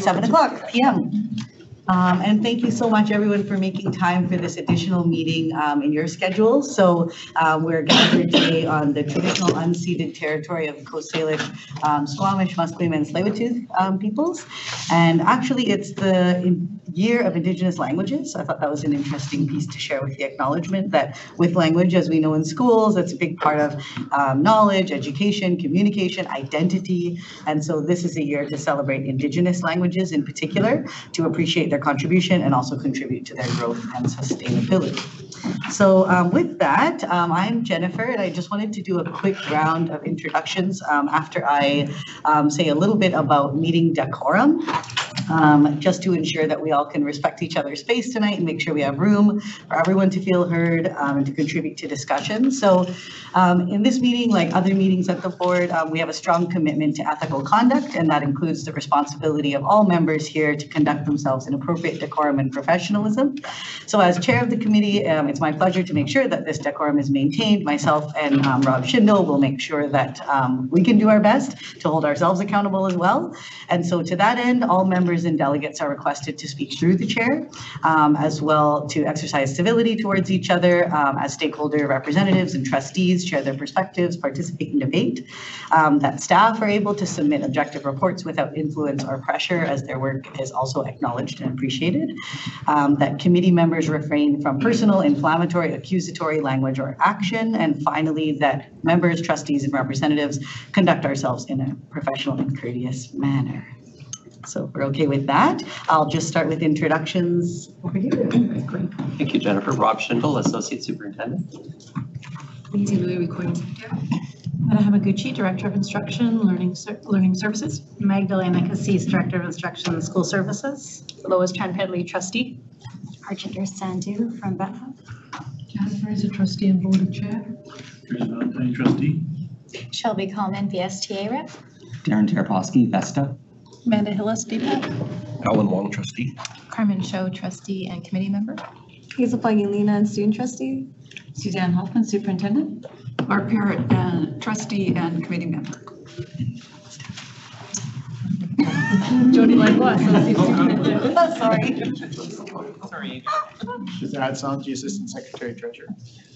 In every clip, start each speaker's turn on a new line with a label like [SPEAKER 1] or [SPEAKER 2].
[SPEAKER 1] 7 o'clock PM. Um, And thank you so much, everyone, for making time for this additional meeting um, in your schedules. So uh, we're gathered today on the traditional unceded territory of Coast Salish, um, Squamish, Musqueam, and Tsleil-Waututh um, peoples. And actually, it's the year of Indigenous languages. I thought that was an interesting piece to share with the acknowledgement that with language, as we know in schools, that's a big part of um, knowledge, education, communication, identity. And so this is a year to celebrate Indigenous languages in particular, to appreciate their contribution and also contribute to their growth and sustainability. So um, with that, um, I'm Jennifer, and I just wanted to do a quick round of introductions um, after I um, say a little bit about meeting decorum, um, just to ensure that we all can respect each other's space tonight and make sure we have room for everyone to feel heard um, and to contribute to discussion. So um, in this meeting, like other meetings at the board, um, we have a strong commitment to ethical conduct, and that includes the responsibility of all members here to conduct themselves in appropriate decorum and professionalism. So as chair of the committee, um, it's my pleasure to make sure that this decorum is maintained. Myself and Rob Schindel will make sure that we can do our best to hold ourselves accountable as well. And so to that end, all members and delegates are requested to speak through the chair, um, as well to exercise civility towards each other um, as stakeholder representatives and trustees, share their perspectives, participate in debate, um, that staff are able to submit objective reports without influence or pressure as their work is also acknowledged and appreciated, um, that committee members refrain from personal, inflammatory, accusatory language or action, and finally, that members, trustees, and representatives conduct ourselves in a professional and courteous manner. So if we're okay with that. I'll just start with introductions over here.
[SPEAKER 2] Thank you, Jennifer. Rob Schindel, Associate Superintendent.
[SPEAKER 3] Lindsay Louis, Recording Secretary.
[SPEAKER 4] Anna Hamaguchi, Director of Instruction, Learning, Ser- Learning Services.
[SPEAKER 3] Magdalena Cassis, Director of Instruction, School Services.
[SPEAKER 4] Lois Chan Pedley, Trustee.
[SPEAKER 5] Archinder Sandhu from Bat Hub.
[SPEAKER 4] Jennifer is a trustee and voted chair.
[SPEAKER 6] Chris Valentine, trustee.
[SPEAKER 5] Shelby Coleman, VSTA rep.
[SPEAKER 7] Darren Terapowski, VESTA.
[SPEAKER 4] Amanda Hillis, DPAC.
[SPEAKER 6] Alan Wong, trustee.
[SPEAKER 8] Carmen Cho, trustee and committee member.
[SPEAKER 9] Hazel Pagulina and student trustee.
[SPEAKER 8] Suzanne Hoffman, superintendent.
[SPEAKER 3] Barb Parrott, uh, trustee and committee member.
[SPEAKER 4] Jody Langlois, Associate Superintendent.
[SPEAKER 1] Sorry.
[SPEAKER 2] Sorry.
[SPEAKER 10] Shazad Somji, Assistant Secretary Treasurer.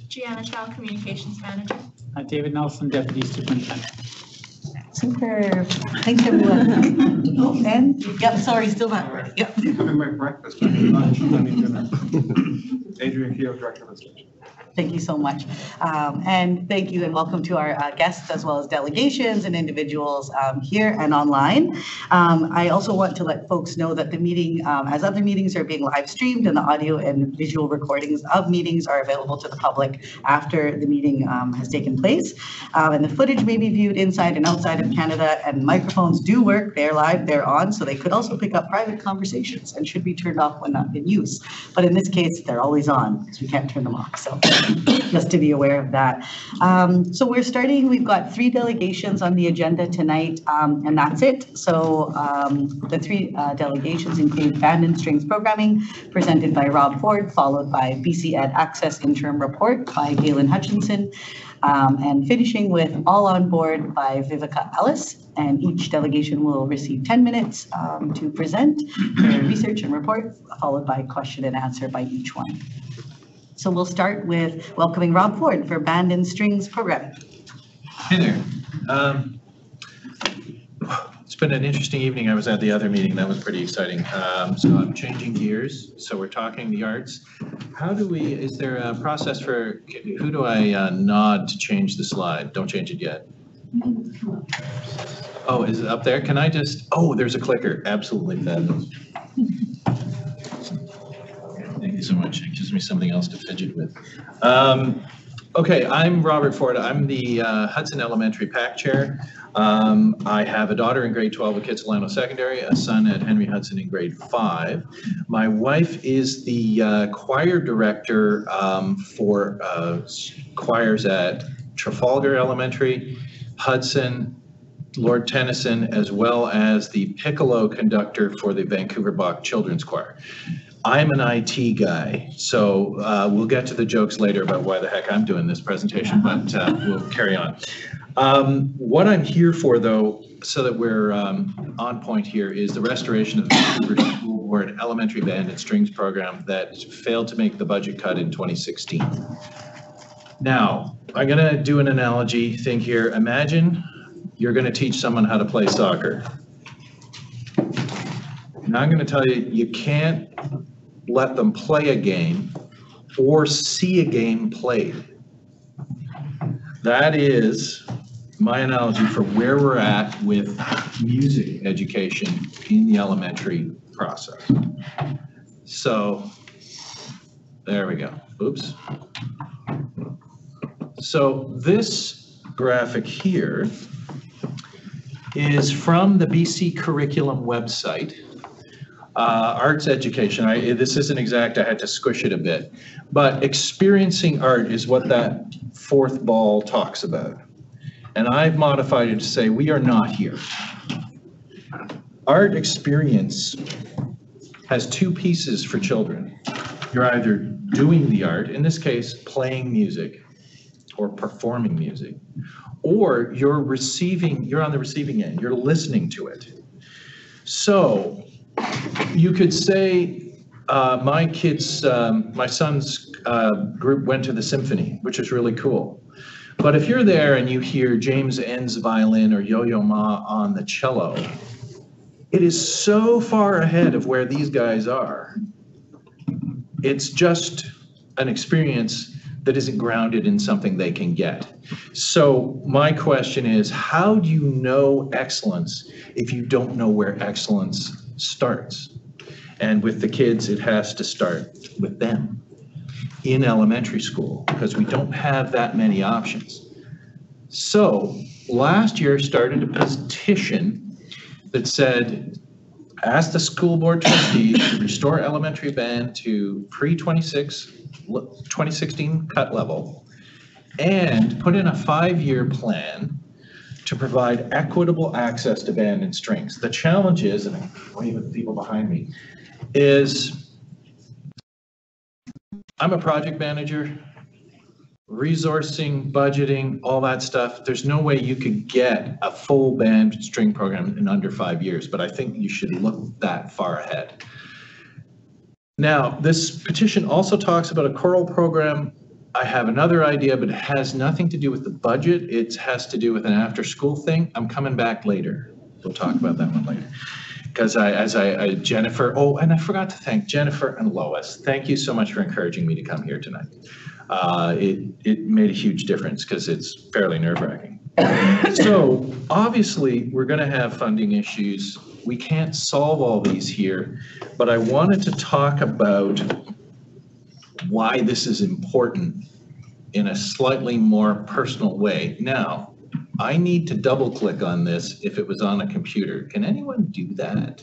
[SPEAKER 8] Gianna Chow, communications manager.
[SPEAKER 11] Uh, David Nelson, Deputy Superintendent.
[SPEAKER 1] Super. Thanks, everyone. Oh, And, yep, sorry, still not ready. Yep.
[SPEAKER 10] Having my breakfast, having lunch, having dinner. Adrian Keough, Director of Instruction.
[SPEAKER 1] Thank you so much. Um, And thank you and welcome to our uh, guests as well as delegations and individuals um, here and online. Um, I also want to let folks know that the meeting, um, as other meetings are being live streamed and the audio and visual recordings of meetings are available to the public after the meeting um, has taken place. Um, And the footage may be viewed inside and outside of Canada and microphones do work. They're live, they're on, so they could also pick up private conversations and should be turned off when not in use. But in this case, they're always on because we can't turn them off. So just to be aware of that. Um, So we're starting, we've got three delegations on the agenda tonight, um, and that's it. So um, the three uh, delegations include Band and Strings Programming, presented by Rob Ford, followed by BC Ed Access Interim Report by Galen Hutchinson, um, and finishing with All on Board by Vivica Ellis. And each delegation will receive 10 minutes um, to present their research and report, followed by question and answer by each one. So we'll start with welcoming Rob Ford for Band and Strings Program.
[SPEAKER 12] Hey there. Um, It's been an interesting evening. I was at the other meeting. That was pretty exciting. Um, So I'm changing gears. So we're talking the arts. How do we, is there a process for, who do I uh, nod to change the slide? Don't change it yet. Oh, is it up there? Can I just, oh, there's a clicker. Absolutely fabulous. So much. It gives me something else to fidget with. Um, Okay, I'm Robert Ford. I'm the uh, Hudson Elementary PAC Chair. Um, I have a daughter in grade 12 at Kitsilano Secondary, a son at Henry Hudson in grade 5. My wife is the uh, choir director um, for uh, choirs at Trafalgar Elementary, Hudson, Lord Tennyson, as well as the piccolo conductor for the Vancouver Bach Children's Choir. I'm an IT guy, so uh, we'll get to the jokes later about why the heck I'm doing this presentation, but uh, we'll carry on. Um, What I'm here for, though, so that we're um, on point here, is the restoration of the Vancouver School Board Elementary Band and Strings Program that failed to make the budget cut in 2016. Now, I'm going to do an analogy thing here. Imagine you're going to teach someone how to play soccer. Now, I'm going to tell you, you can't let them play a game or see a game played. That is my analogy for where we're at with music education in the elementary process. So, there we go. Oops. So this graphic here is from the BC Curriculum website. Uh, Arts education, I, this isn't exact, I had to squish it a bit. But experiencing art is what that fourth ball talks about. And I've modified it to say, we are not here. Art experience has two pieces for children. You're either doing the art, in this case, playing music or performing music, or you're receiving, you're on the receiving end, you're listening to it. So you could say, uh, my kids, um, my son's uh, group went to the symphony, which is really cool. But if you're there and you hear James Ehnes violin or Yo-Yo Ma on the cello, it is so far ahead of where these guys are. It's just an experience that isn't grounded in something they can get. So my question is, how do you know excellence if you don't know where excellence starts? And with the kids, it has to start with them in elementary school because we don't have that many options. So last year started a petition that said, ask the school board trustees to restore elementary band to pre-26, 2016 cut level and put in a five-year plan to provide equitable access to band and strings. The challenge is, and I'm at the people behind me, is I'm a project manager, resourcing, budgeting, all that stuff. There's no way you could get a full band string program in under five years, but I think you should look that far ahead. Now, this petition also talks about a choral program. I have another idea, but it has nothing to do with the budget. It has to do with an after-school thing. I'm coming back later. We'll talk about that one later. Because I, as I, I, Jennifer, oh, and I forgot to thank Jennifer and Lois. Thank you so much for encouraging me to come here tonight. Uh, it, it made a huge difference because it's fairly nerve wracking. So obviously, we're going to have funding issues. We can't solve all these here, but I wanted to talk about why this is important in a slightly more personal way. Now, I need to double click on this if it was on a computer. Can anyone do that?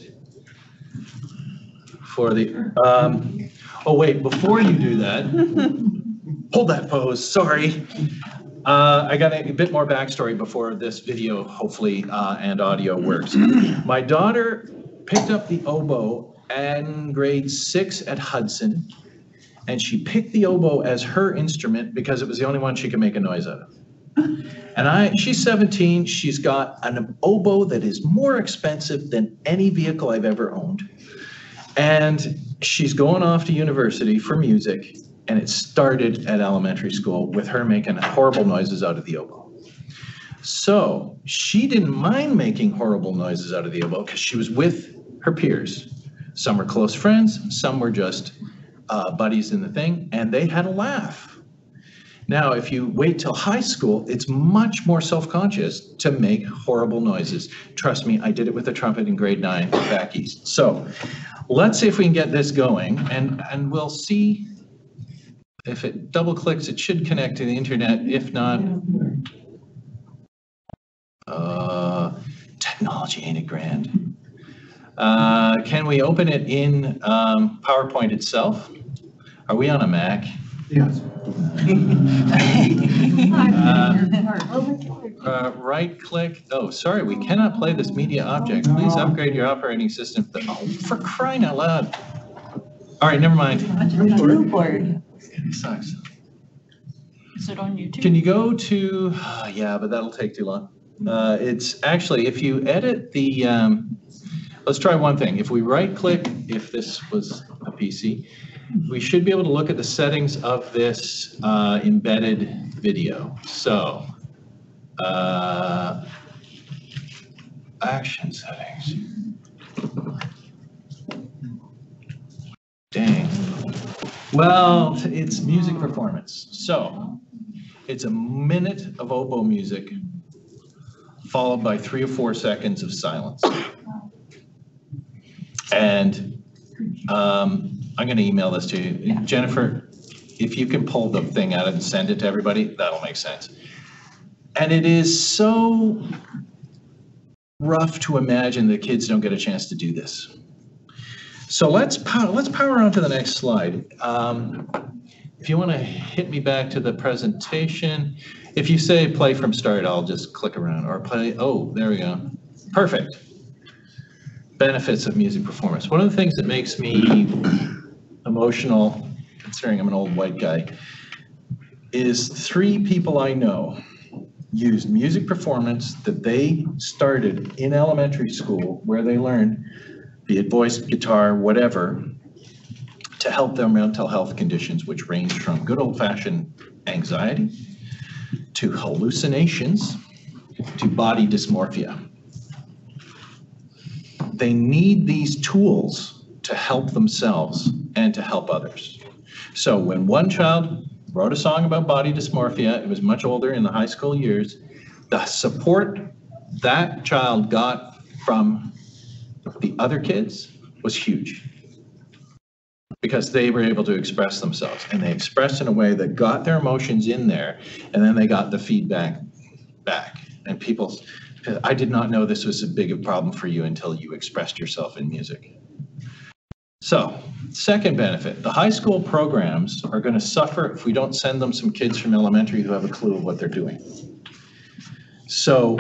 [SPEAKER 12] For the, um, oh wait, before you do that, hold that pose, sorry. Uh, I got a bit more backstory before this video, hopefully, uh, and audio works. My daughter picked up the oboe in grade six at Hudson, and she picked the oboe as her instrument because it was the only one she could make a noise out of. And I, she's 17, she's got an oboe that is more expensive than any vehicle I've ever owned. And she's going off to university for music, and it started at elementary school with her making horrible noises out of the oboe. So she didn't mind making horrible noises out of the oboe because she was with her peers. Some were close friends, some were just uh, buddies in the thing, and they had a laugh. Now, if you wait till high school, it's much more self-conscious to make horrible noises. Trust me, I did it with a trumpet in grade nine back east. So let's see if we can get this going, and, and we'll see if it double clicks, it should connect to the internet. If not, uh, technology ain't it grand? Uh, can we open it in um, PowerPoint itself? Are we on a Mac?
[SPEAKER 10] Yes.
[SPEAKER 12] Uh, right click, oh, sorry, we cannot play this media object. Please upgrade your operating system. Oh, for crying out loud. All right, never mind.
[SPEAKER 1] Billboard.
[SPEAKER 12] It sucks.
[SPEAKER 8] Is it on YouTube?
[SPEAKER 12] Can you go to, yeah, but that'll take too long. Uh, It's actually, if you edit the, um, let's try one thing. If we right-click, if this was a PC, we should be able to look at the settings of this uh, embedded video. So, uh, action settings. Dang. Well, it's music performance. So, it's a minute of oboe music, followed by three or four seconds of silence. And um, I'm going to email this to you. Jennifer, if you can pull the thing out and send it to everybody, that'll make sense. And it is so rough to imagine that kids don't get a chance to do this. So let's power, let's power on to the next slide. Um, If you want to hit me back to the presentation, if you say play from start, I'll just click around or play, oh, there we go. Perfect. Benefits of music performance. One of the things that makes me emotional, considering I'm an old white guy, is three people I know used music performance that they started in elementary school where they learned, be it voice, guitar, whatever, to help their mental health conditions, which range from good old fashioned anxiety to hallucinations to body dysmorphia. They need these tools to help themselves and to help others. So when one child wrote a song about body dysmorphia, it was much older in the high school years, the support that child got from the other kids was huge. Because they were able to express themselves and they expressed in a way that got their emotions in there and then they got the feedback back. And people i did not know this was a big problem for you until you expressed yourself in music so second benefit the high school programs are going to suffer if we don't send them some kids from elementary who have a clue of what they're doing so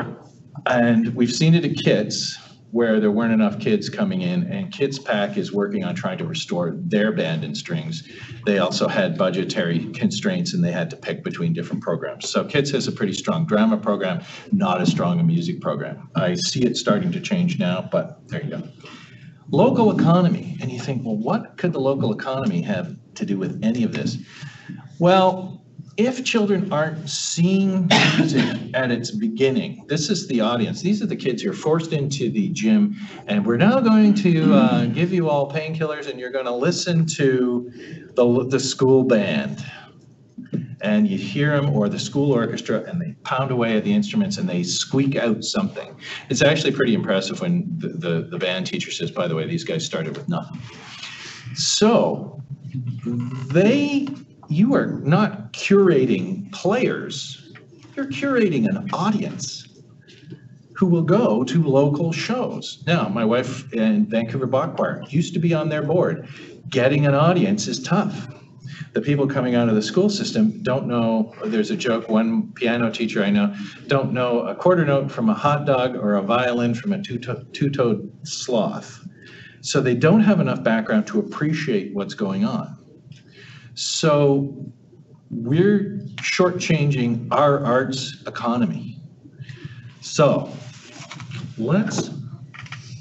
[SPEAKER 12] and we've seen it at Kits where there weren't enough kids coming in, and Kits PAC is working on trying to restore their band and strings. They also had budgetary constraints and they had to pick between different programs. So Kits has a pretty strong drama program, not as strong a music program. I see it starting to change now, but there you go. Local economy, and you think, well, what could the local economy have to do with any of this? Well, if children aren't seeing music at its beginning, this is the audience. These are the kids who are forced into the gym, and we're now going to uh, give you all painkillers, and you're going to listen to the, the school band. And you hear them, or the school orchestra, and they pound away at the instruments and they squeak out something. It's actually pretty impressive when the, the, the band teacher says, by the way, these guys started with nothing. So they you are not curating players, you're curating an audience who will go to local shows. Now, my wife in Vancouver Bach Choir used to be on their board. Getting an audience is tough. The people coming out of the school system don't know, there's a joke, one piano teacher I know, don't know a quarter note from a hot dog or a violin from a two-to- two-toed sloth. So they don't have enough background to appreciate what's going on. So we're shortchanging our arts economy. So let's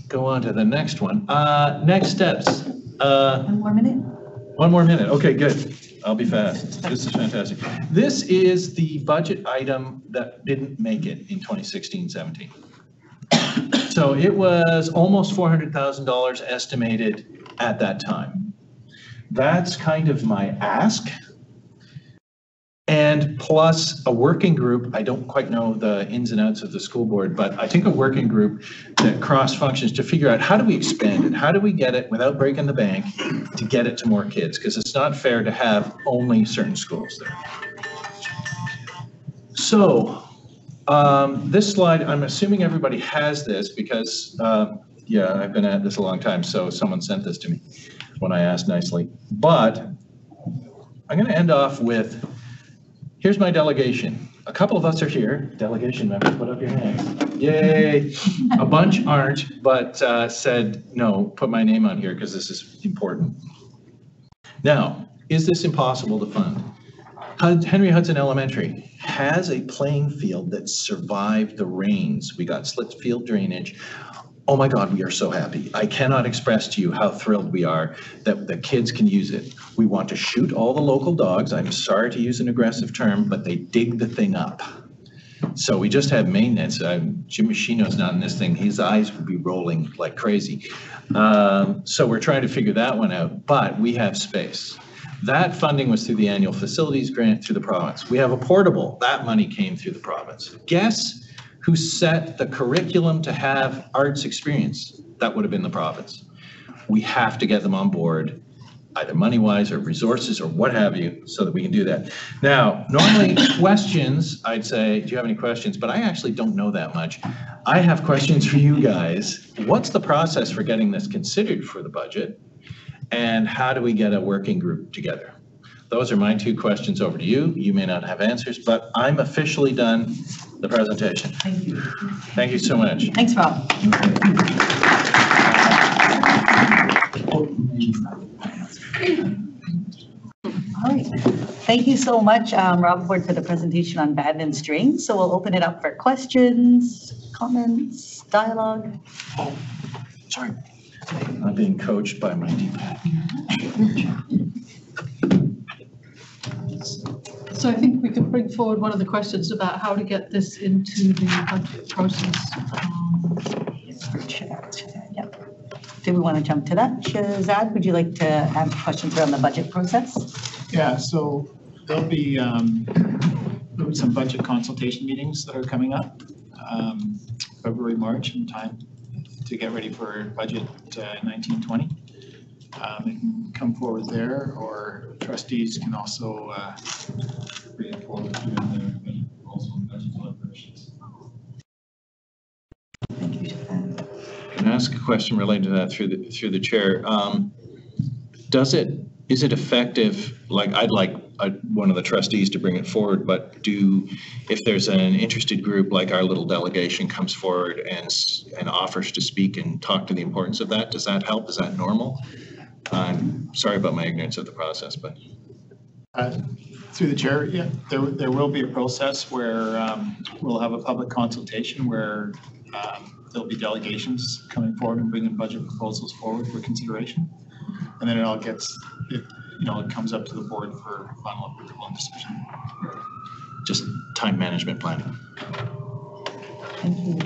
[SPEAKER 12] go on to the next one. Uh, next steps. Uh,
[SPEAKER 1] One more minute?
[SPEAKER 12] One more minute. Okay, good. I'll be fast. This is fantastic. This is the budget item that didn't make it in 2016, 17. So it was almost $400,000 estimated at that time. That's kind of my ask. And plus a working group, I don't quite know the ins and outs of the school board, but I think a working group that cross functions to figure out how do we expand it? How do we get it without breaking the bank to get it to more kids? Because it's not fair to have only certain schools there. So um, this slide, I'm assuming everybody has this because, uh, yeah, I've been at this a long time, so someone sent this to me when I asked nicely. But I'm going to end off with, here's my delegation. A couple of us are here, delegation members, put up your hands. Yay! A bunch aren't, but uh, said, no, put my name on here because this is important. Now, is this impossible to fund? Henry Hudson Elementary has a playing field that survived the rains. We got slip field drainage. Oh my God, we are so happy. I cannot express to you how thrilled we are that the kids can use it. We want to shoot all the local dogs. I'm sorry to use an aggressive term, but they dig the thing up. So we just have maintenance. Um, Jim Machino's not in this thing. His eyes would be rolling like crazy. Um, So we're trying to figure that one out, but we have space. That funding was through the annual facilities grant through the province. We have a portable. That money came through the province. Guess who set the curriculum to have arts experience? That would have been the province. We have to get them on board, either money-wise or resources or what have you, so that we can do that. Now, normally, questions, I'd say, do you have any questions? But I actually don't know that much. I have questions for you guys. What's the process for getting this considered for the budget? And how do we get a working group together? Those are my two questions over to you. You may not have answers, but I'm officially done the presentation.
[SPEAKER 1] Thank you.
[SPEAKER 12] Thank you so much.
[SPEAKER 1] Thanks, Rob. All right. Thank you so much, um, Rob Ford, for the presentation on band and strings. So we'll open it up for questions, comments, dialogue.
[SPEAKER 12] Sorry. I'm being coached by my DPAC.
[SPEAKER 4] So I think we could bring forward one of the questions about how to get this into the budget process. Um,
[SPEAKER 1] Yep. Do we want to jump to that? Shazad, would you like to answer questions around the budget process?
[SPEAKER 11] Yeah, so there'll be, um, there'll be some budget consultation meetings that are coming up, um, February, March in time to get ready for budget uh, nineteen twenty. Um, they can come forward there, or trustees can also, uh, bring it forward during their, also budget deliberations.
[SPEAKER 1] Thank you, Shazad.
[SPEAKER 12] Can I ask a question related to that through the, through the chair? Um, Does it, is it effective, like, I'd like uh, one of the trustees to bring it forward, but do, if there's an interested group, like our little delegation comes forward and, and offers to speak and talk to the importance of that, does that help? Is that normal? I'm sorry about my ignorance of the process, but.
[SPEAKER 11] Uh, Through the chair, yeah, there, there will be a process where um, we'll have a public consultation where um, there'll be delegations coming forward and bringing budget proposals forward for consideration. And then it all gets, it, you know, it comes up to the board for final approval and decision.
[SPEAKER 12] Just time management planning.
[SPEAKER 1] Thank you.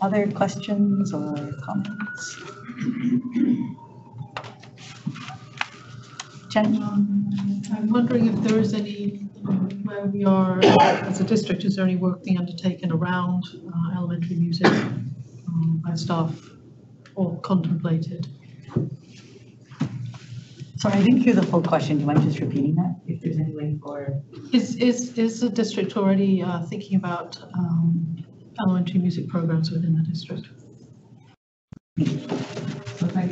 [SPEAKER 1] Other questions or comments? Jen?
[SPEAKER 4] I'm wondering if there is any, um, where we are, as a district, is there any work being undertaken around uh, elementary music um, by staff or contemplated?
[SPEAKER 1] Sorry, I didn't hear the full question. Do you mind just repeating that? If there's any way for,
[SPEAKER 4] Is, is, is the district already uh, thinking about um, elementary music programs within the district?
[SPEAKER 13] I,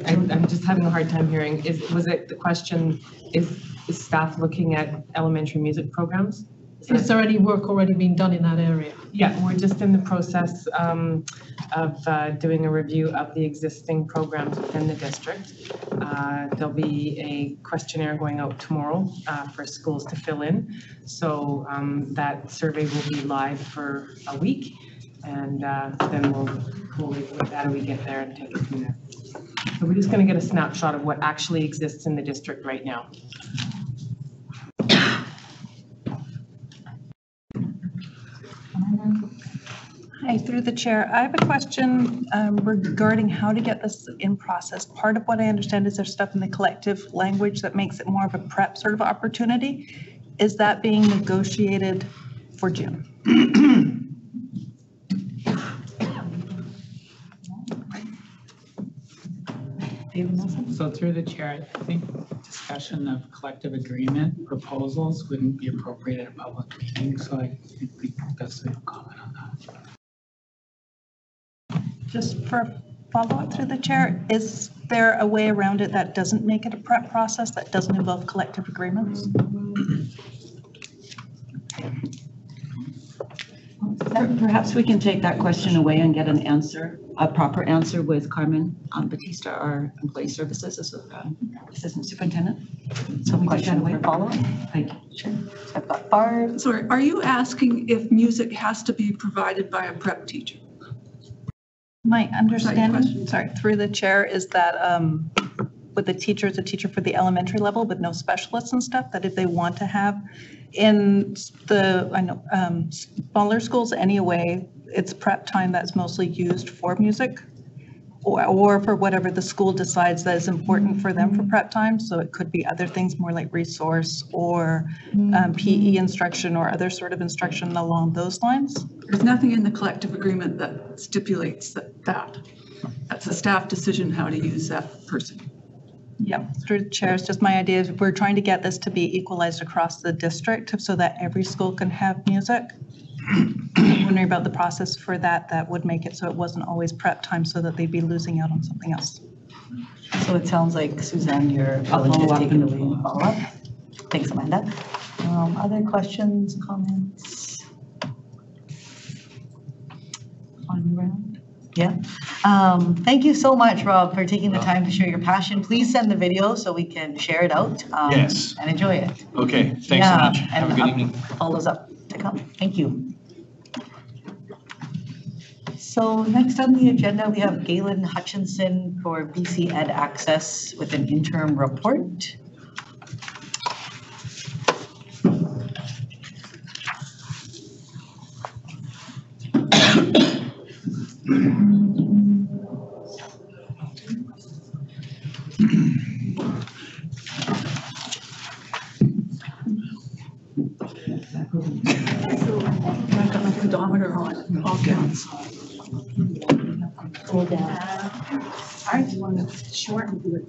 [SPEAKER 13] I'm just having a hard time hearing. Is, was it the question, is, is staff looking at elementary music programs?
[SPEAKER 4] Is there any work already being done in that area?
[SPEAKER 13] Yeah, we're just in the process um, of uh, doing a review of the existing programs within the district. Uh, There'll be a questionnaire going out tomorrow uh, for schools to fill in. So um, that survey will be live for a week. And uh, then we'll, we'll, how do we get there and take it from there? So we're just going to get a snapshot of what actually exists in the district right now.
[SPEAKER 14] Hi, through the chair. I have a question um, regarding how to get this in process. Part of what I understand is there's stuff in the collective language that makes it more of a prep sort of opportunity. Is that being negotiated for June?
[SPEAKER 11] So through the chair, I think discussion of collective agreement proposals wouldn't be appropriate at a public meeting, so I think we best that's a comment on that.
[SPEAKER 14] Just for follow-up through the chair, is there a way around it that doesn't make it a prep process, that doesn't involve collective agreements?
[SPEAKER 15] Perhaps we can take that question away and get an answer
[SPEAKER 1] a proper answer with Carmen um, Batista, our Employee Services as- uh, Assistant Superintendent. Some question for follow-up? Thank you. Sure. So I've got Barb.
[SPEAKER 14] Sorry, are you asking if music has to be provided by a prep teacher? My understanding, sorry, through the chair, is that um, with the teacher, is a teacher for the elementary level with no specialists and stuff, that if they want to have in the, I know, um, smaller schools anyway, it's prep time that's mostly used for music or, or for whatever the school decides that is important for them for prep time. So it could be other things more like resource or um, PE instruction or other sort of instruction along those lines.
[SPEAKER 9] There's nothing in the collective agreement that stipulates that, that. That's a staff decision how to use that person.
[SPEAKER 14] Yeah, through the chair, it's just my idea is we're trying to get this to be equalized across the district so that every school can have music. I'm Wondering about the process for that, that would make it so it wasn't always prep time so that they'd be losing out on something else.
[SPEAKER 1] So it sounds like Suzanne, you're willing to
[SPEAKER 14] follow
[SPEAKER 1] take it
[SPEAKER 14] and
[SPEAKER 1] away and follow up. Thanks, Amanda. Um, Other questions, comments? On round? Yeah. Um, Thank you so much, Rob, for taking the time to share your passion. Please send the video so we can share it out. um,
[SPEAKER 12] Yes.
[SPEAKER 1] And enjoy it.
[SPEAKER 12] Okay, thanks so
[SPEAKER 1] Yeah,
[SPEAKER 12] much. Have a
[SPEAKER 1] and
[SPEAKER 12] good
[SPEAKER 1] up-
[SPEAKER 12] evening.
[SPEAKER 1] Follows up to come. Thank you. So next on the agenda, we have Galen Hutchinson for BC Ed Access with an interim report.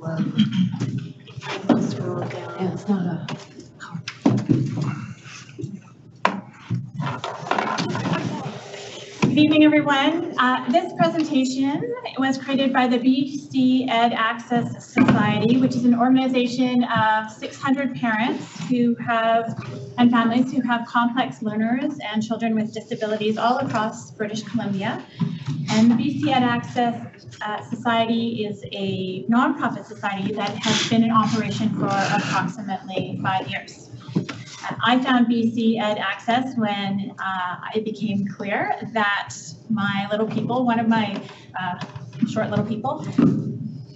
[SPEAKER 8] Good evening, everyone. Uh, This presentation was created by the BC Ed Access Society, which is an organization of 600 parents who have, and families who have complex learners and children with disabilities all across British Columbia. And the BC Ed Access uh, Society is a nonprofit society that has been in operation for approximately five years. Uh, I found BC Ed Access when uh, it became clear that my little people, one of my uh, short little people,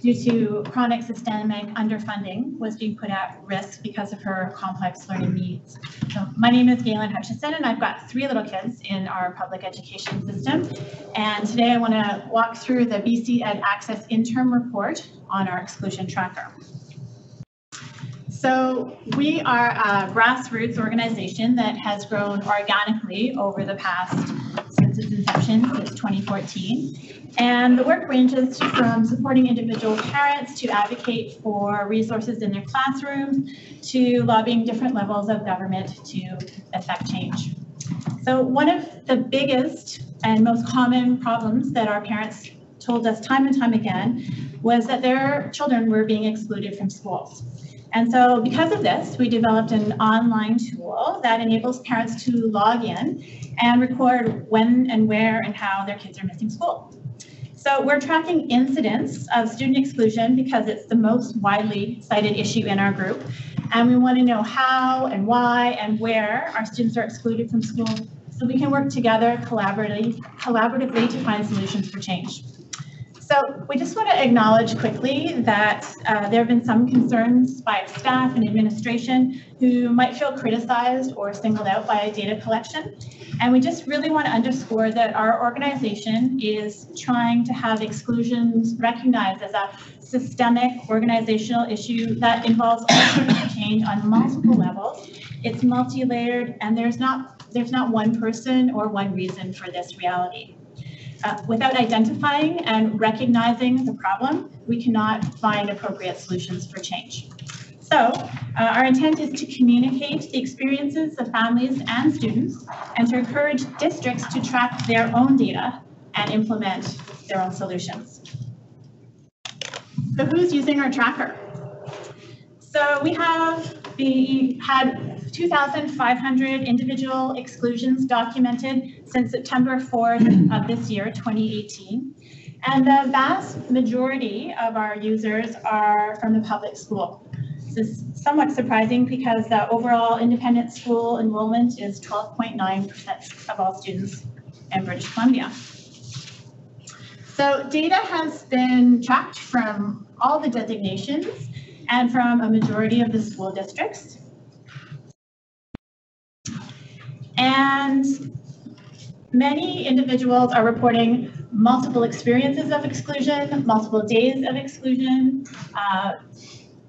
[SPEAKER 8] due to chronic systemic underfunding, was being put at risk because of her complex learning needs. So my name is Galen Hutchison, and I've got three little kids in our public education system. And today I want to walk through the BC Ed Access interim report on our exclusion tracker. So we are a grassroots organization that has grown organically over the past, since its inception, since 2014. And the work ranges from supporting individual parents to advocate for resources in their classrooms to lobbying different levels of government to affect change. So one of the biggest and most common problems that our parents told us time and time again was that their children were being excluded from schools. And so because of this, we developed an online tool that enables parents to log in and record when and where and how their kids are missing school. So we're tracking incidents of student exclusion because it's the most widely cited issue in our group. And we want to know how and why and where our students are excluded from school so we can work together collaboratively, collaboratively to find solutions for change. So we just want to acknowledge quickly that uh, there have been some concerns by staff and administration who might feel criticized or singled out by data collection. And we just really want to underscore that our organization is trying to have exclusions recognized as a systemic organizational issue that involves change on multiple levels. It's multi-layered and there's not, there's not one person or one reason for this reality. Uh, without identifying and recognizing the problem, we cannot find appropriate solutions for change. So uh, our intent is to communicate the experiences of families and students and to encourage districts to track their own data and implement their own solutions. So who's using our tracker? So we have we had 2,500 individual exclusions documented since September 4th of this year, 2018. And the vast majority of our users are from the public school. This is somewhat surprising because the overall independent school enrollment is 12.9% of all students in British Columbia. So data has been tracked from all the designations and from a majority of the school districts. And many individuals are reporting multiple experiences of exclusion, multiple days of exclusion, uh,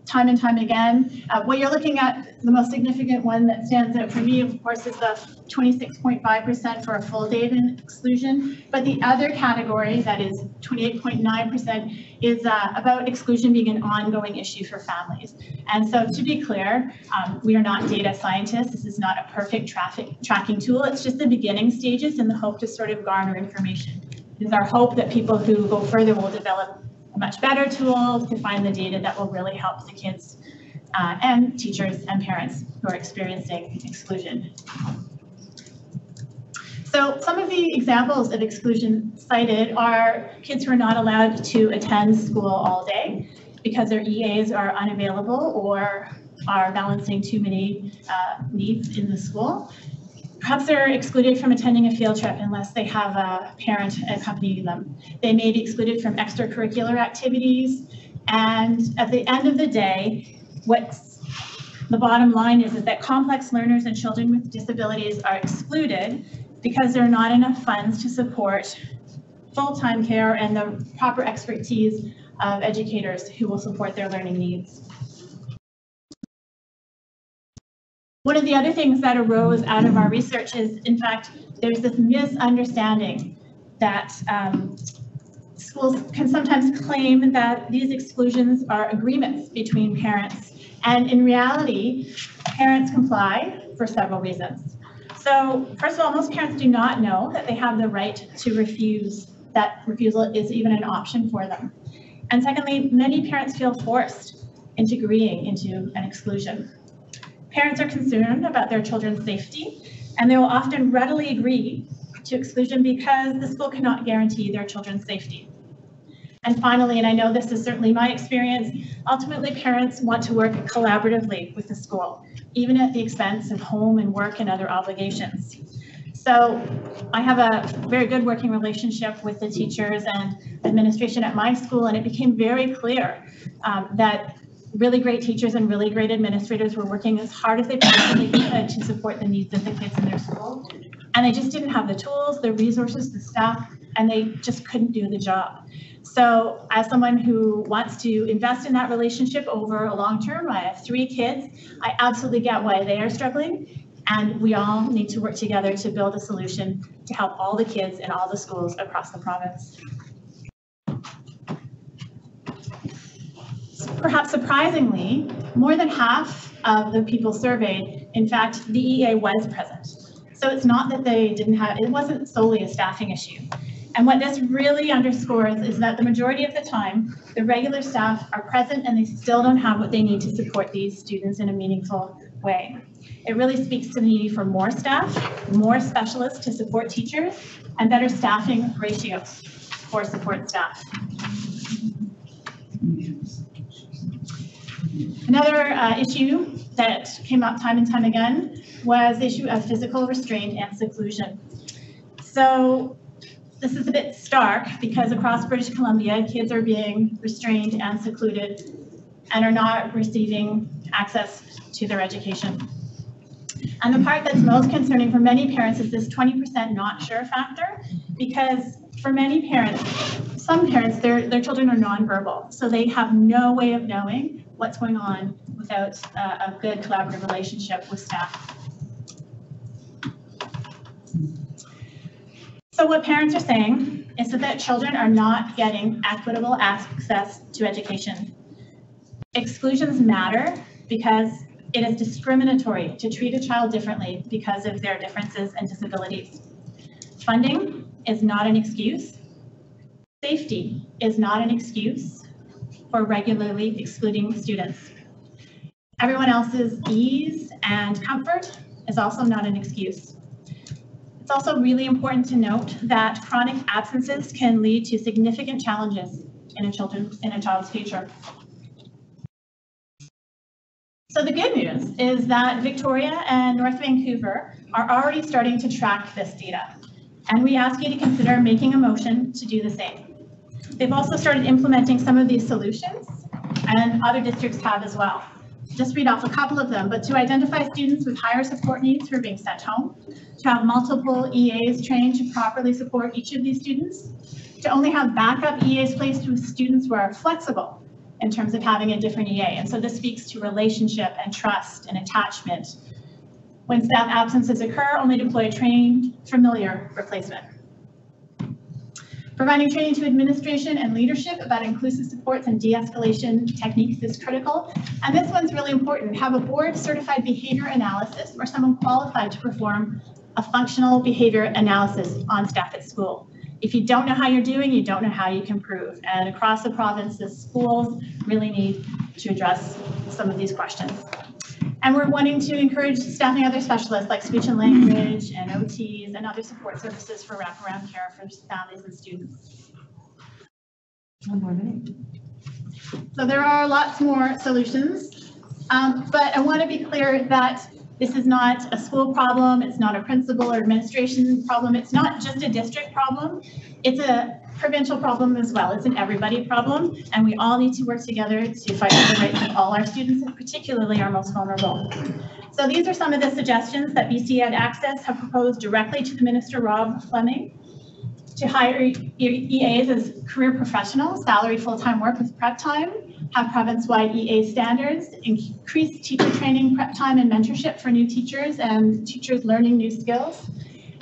[SPEAKER 8] time and time again. Uh, what you're looking at, the most significant one that stands out for me, of course, is the 26.5% for a full data exclusion. But the other category, that is 28.9%, is uh, about exclusion being an ongoing issue for families. And so to be clear, um, we are not data scientists. This is not a perfect traffic tracking tool. It's just the beginning stages in the hope to sort of garner information. It is our hope that people who go further will develop much better tools to find the data that will really help the kids uh, and teachers and parents who are experiencing exclusion. So some of the examples of exclusion cited are kids who are not allowed to attend school all day because their EAs are unavailable or are balancing too many uh, needs in the school. Perhaps they're excluded from attending a field trip unless they have a parent accompanying them. They may be excluded from extracurricular activities. And at the end of the day, what's the bottom line is, is that complex learners and children with disabilities are excluded because there are not enough funds to support full-time care and the proper expertise of educators who will support their learning needs. One of the other things that arose out of our research is, in fact, there's this misunderstanding that um, schools can sometimes claim that these exclusions are agreements between parents. And in reality, parents comply for several reasons. So first of all, most parents do not know that they have the right to refuse, that refusal is even an option for them. And secondly, many parents feel forced into agreeing into an exclusion. Parents are concerned about their children's safety, and they will often readily agree to exclusion because the school cannot guarantee their children's safety. And finally, and I know this is certainly my experience, ultimately parents want to work collaboratively with the school, even at the expense of home and work and other obligations. So I have a very good working relationship with the teachers and administration at my school, and it became very clear um, that really great teachers and really great administrators were working as hard as they possibly could to support the needs of the kids in their school. And they just didn't have the tools, the resources, the staff, and they just couldn't do the job. So as someone who wants to invest in that relationship over a long term, I have three kids, I absolutely get why they are struggling. And we all need to work together to build a solution to help all the kids in all the schools across the province. Perhaps surprisingly, more than half of the people surveyed, in fact, the EA was present. So it's not that they didn't have, it wasn't solely a staffing issue. And what this really underscores is that the majority of the time, the regular staff are present and they still don't have what they need to support these students in a meaningful way. It really speaks to the need for more staff, more specialists to support teachers, and better staffing ratios for support staff. Another uh, issue that came up time and time again was the issue of physical restraint and seclusion. So this is a bit stark because across British Columbia, kids are being restrained and secluded and are not receiving access to their education. And the part that's most concerning for many parents is this 20% not sure factor, because for many parents, some parents, their, their children are nonverbal, so they have no way of knowing what's going on without uh, a good collaborative relationship with staff. So what parents are saying is that, that children are not getting equitable access to education. Exclusions matter because it is discriminatory to treat a child differently because of their differences and disabilities. Funding is not an excuse. Safety is not an excuse for regularly excluding students. Everyone else's ease and comfort is also not an excuse. It's also really important to note that chronic absences can lead to significant challenges in a children, in a child's future. So the good news is that Victoria and North Vancouver are already starting to track this data. And we ask you to consider making a motion to do the same. They've also started implementing some of these solutions and other districts have as well. Just read off a couple of them, but to identify students with higher support needs who are being sent home, to have multiple EAs trained to properly support each of these students, to only have backup EAs placed with students who are flexible in terms of having a different EA. And so this speaks to relationship and trust and attachment. When staff absences occur, only deploy a trained, familiar replacement. Providing training to administration and leadership about inclusive supports and de-escalation techniques is critical. And this one's really important. Have a board certified behavior analyst or someone qualified to perform a functional behavior analysis on staff at school. If you don't know how you're doing, you don't know how you can improve. And across the province, the schools really need to address some of these questions. And we're wanting to encourage staffing other specialists like speech and language and OTs and other support services for wraparound care for families and students.
[SPEAKER 1] One more minute.
[SPEAKER 8] So there are lots more solutions, um, but I want to be clear that this is not a school problem, it's not a principal or administration problem, it's not just a district problem, it's a provincial problem as well, it's an everybody problem, and we all need to work together to fight for the rights of all our students, and particularly our most vulnerable. So these are some of the suggestions that BC Ed Access have proposed directly to the Minister Rob Fleming to hire EAs as career professionals, salary full-time work with prep time, have province-wide EA standards, increase teacher training, prep time, and mentorship for new teachers and teachers learning new skills,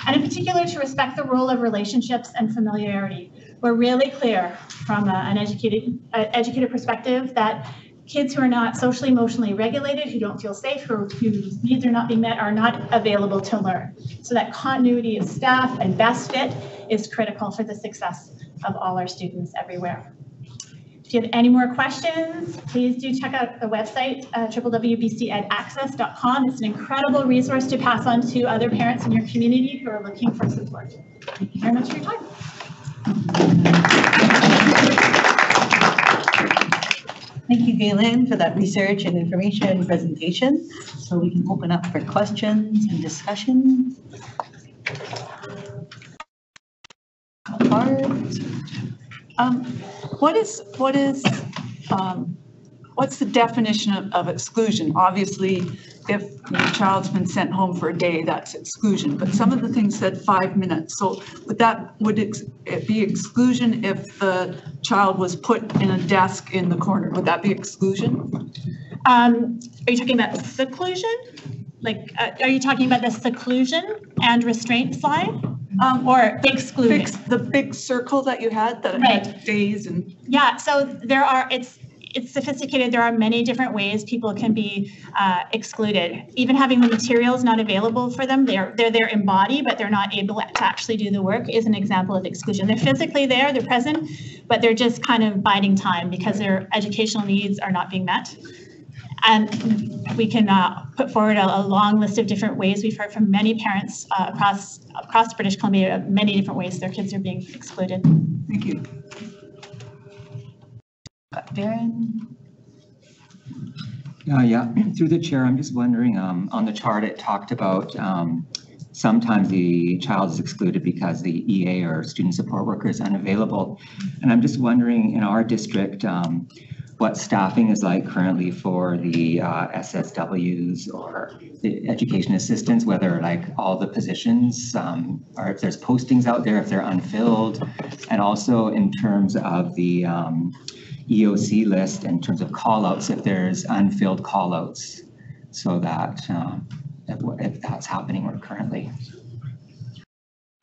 [SPEAKER 8] and in particular to respect the role of relationships and familiarity. We're really clear from a, an educated, uh, educator perspective that kids who are not socially emotionally regulated, who don't feel safe, or whose needs are not being met are not available to learn. So that continuity of staff and best fit is critical for the success of all our students everywhere. If you have any more questions, please do check out the website, uh, www.bcedaccess.com. It's an incredible resource to pass on to other parents in your community who are looking for support. Thank you very much for your time.
[SPEAKER 1] Thank you, Galen, for that research and information presentation. So we can open up for questions and discussion.
[SPEAKER 9] Um, what is, what is, um, what's the definition of, of exclusion? Obviously, if your child's been sent home for a day, that's exclusion, but some of the things said five minutes. So would that, would ex- it be exclusion if the child was put in a desk in the corner? Would that be exclusion?
[SPEAKER 8] Um, are you talking about seclusion? Like, uh, are you talking about the seclusion and restraint slide?
[SPEAKER 9] Um,
[SPEAKER 8] Or excluding?
[SPEAKER 9] Big- The big circle that you had, that
[SPEAKER 8] Right.
[SPEAKER 9] had days and,
[SPEAKER 8] Yeah, so there are, it's, it's sophisticated. There are many different ways people can be uh, excluded. Even having the materials not available for them, they're, they're there in body, but they're not able to actually do the work is an example of exclusion. They're physically there, they're present, but they're just kind of biding time because their educational needs are not being met. And we can uh, put forward a, a long list of different ways. We've heard from many parents uh, across, across British Columbia, many different ways their kids are being excluded.
[SPEAKER 9] thank you.
[SPEAKER 1] Darren?
[SPEAKER 7] Uh, yeah, through the chair, I'm just wondering, um, on the chart, it talked about, um, sometimes the child is excluded because the EA or student support worker is unavailable. And I'm just wondering, in our district, um, what staffing is like currently for the, uh, SSWs or the education assistants, whether like all the positions, um, or if there's postings out there, if they're unfilled. And also in terms of the, um, EOC list in terms of callouts, if there's unfilled callouts, so that, um, if, if that's happening or currently.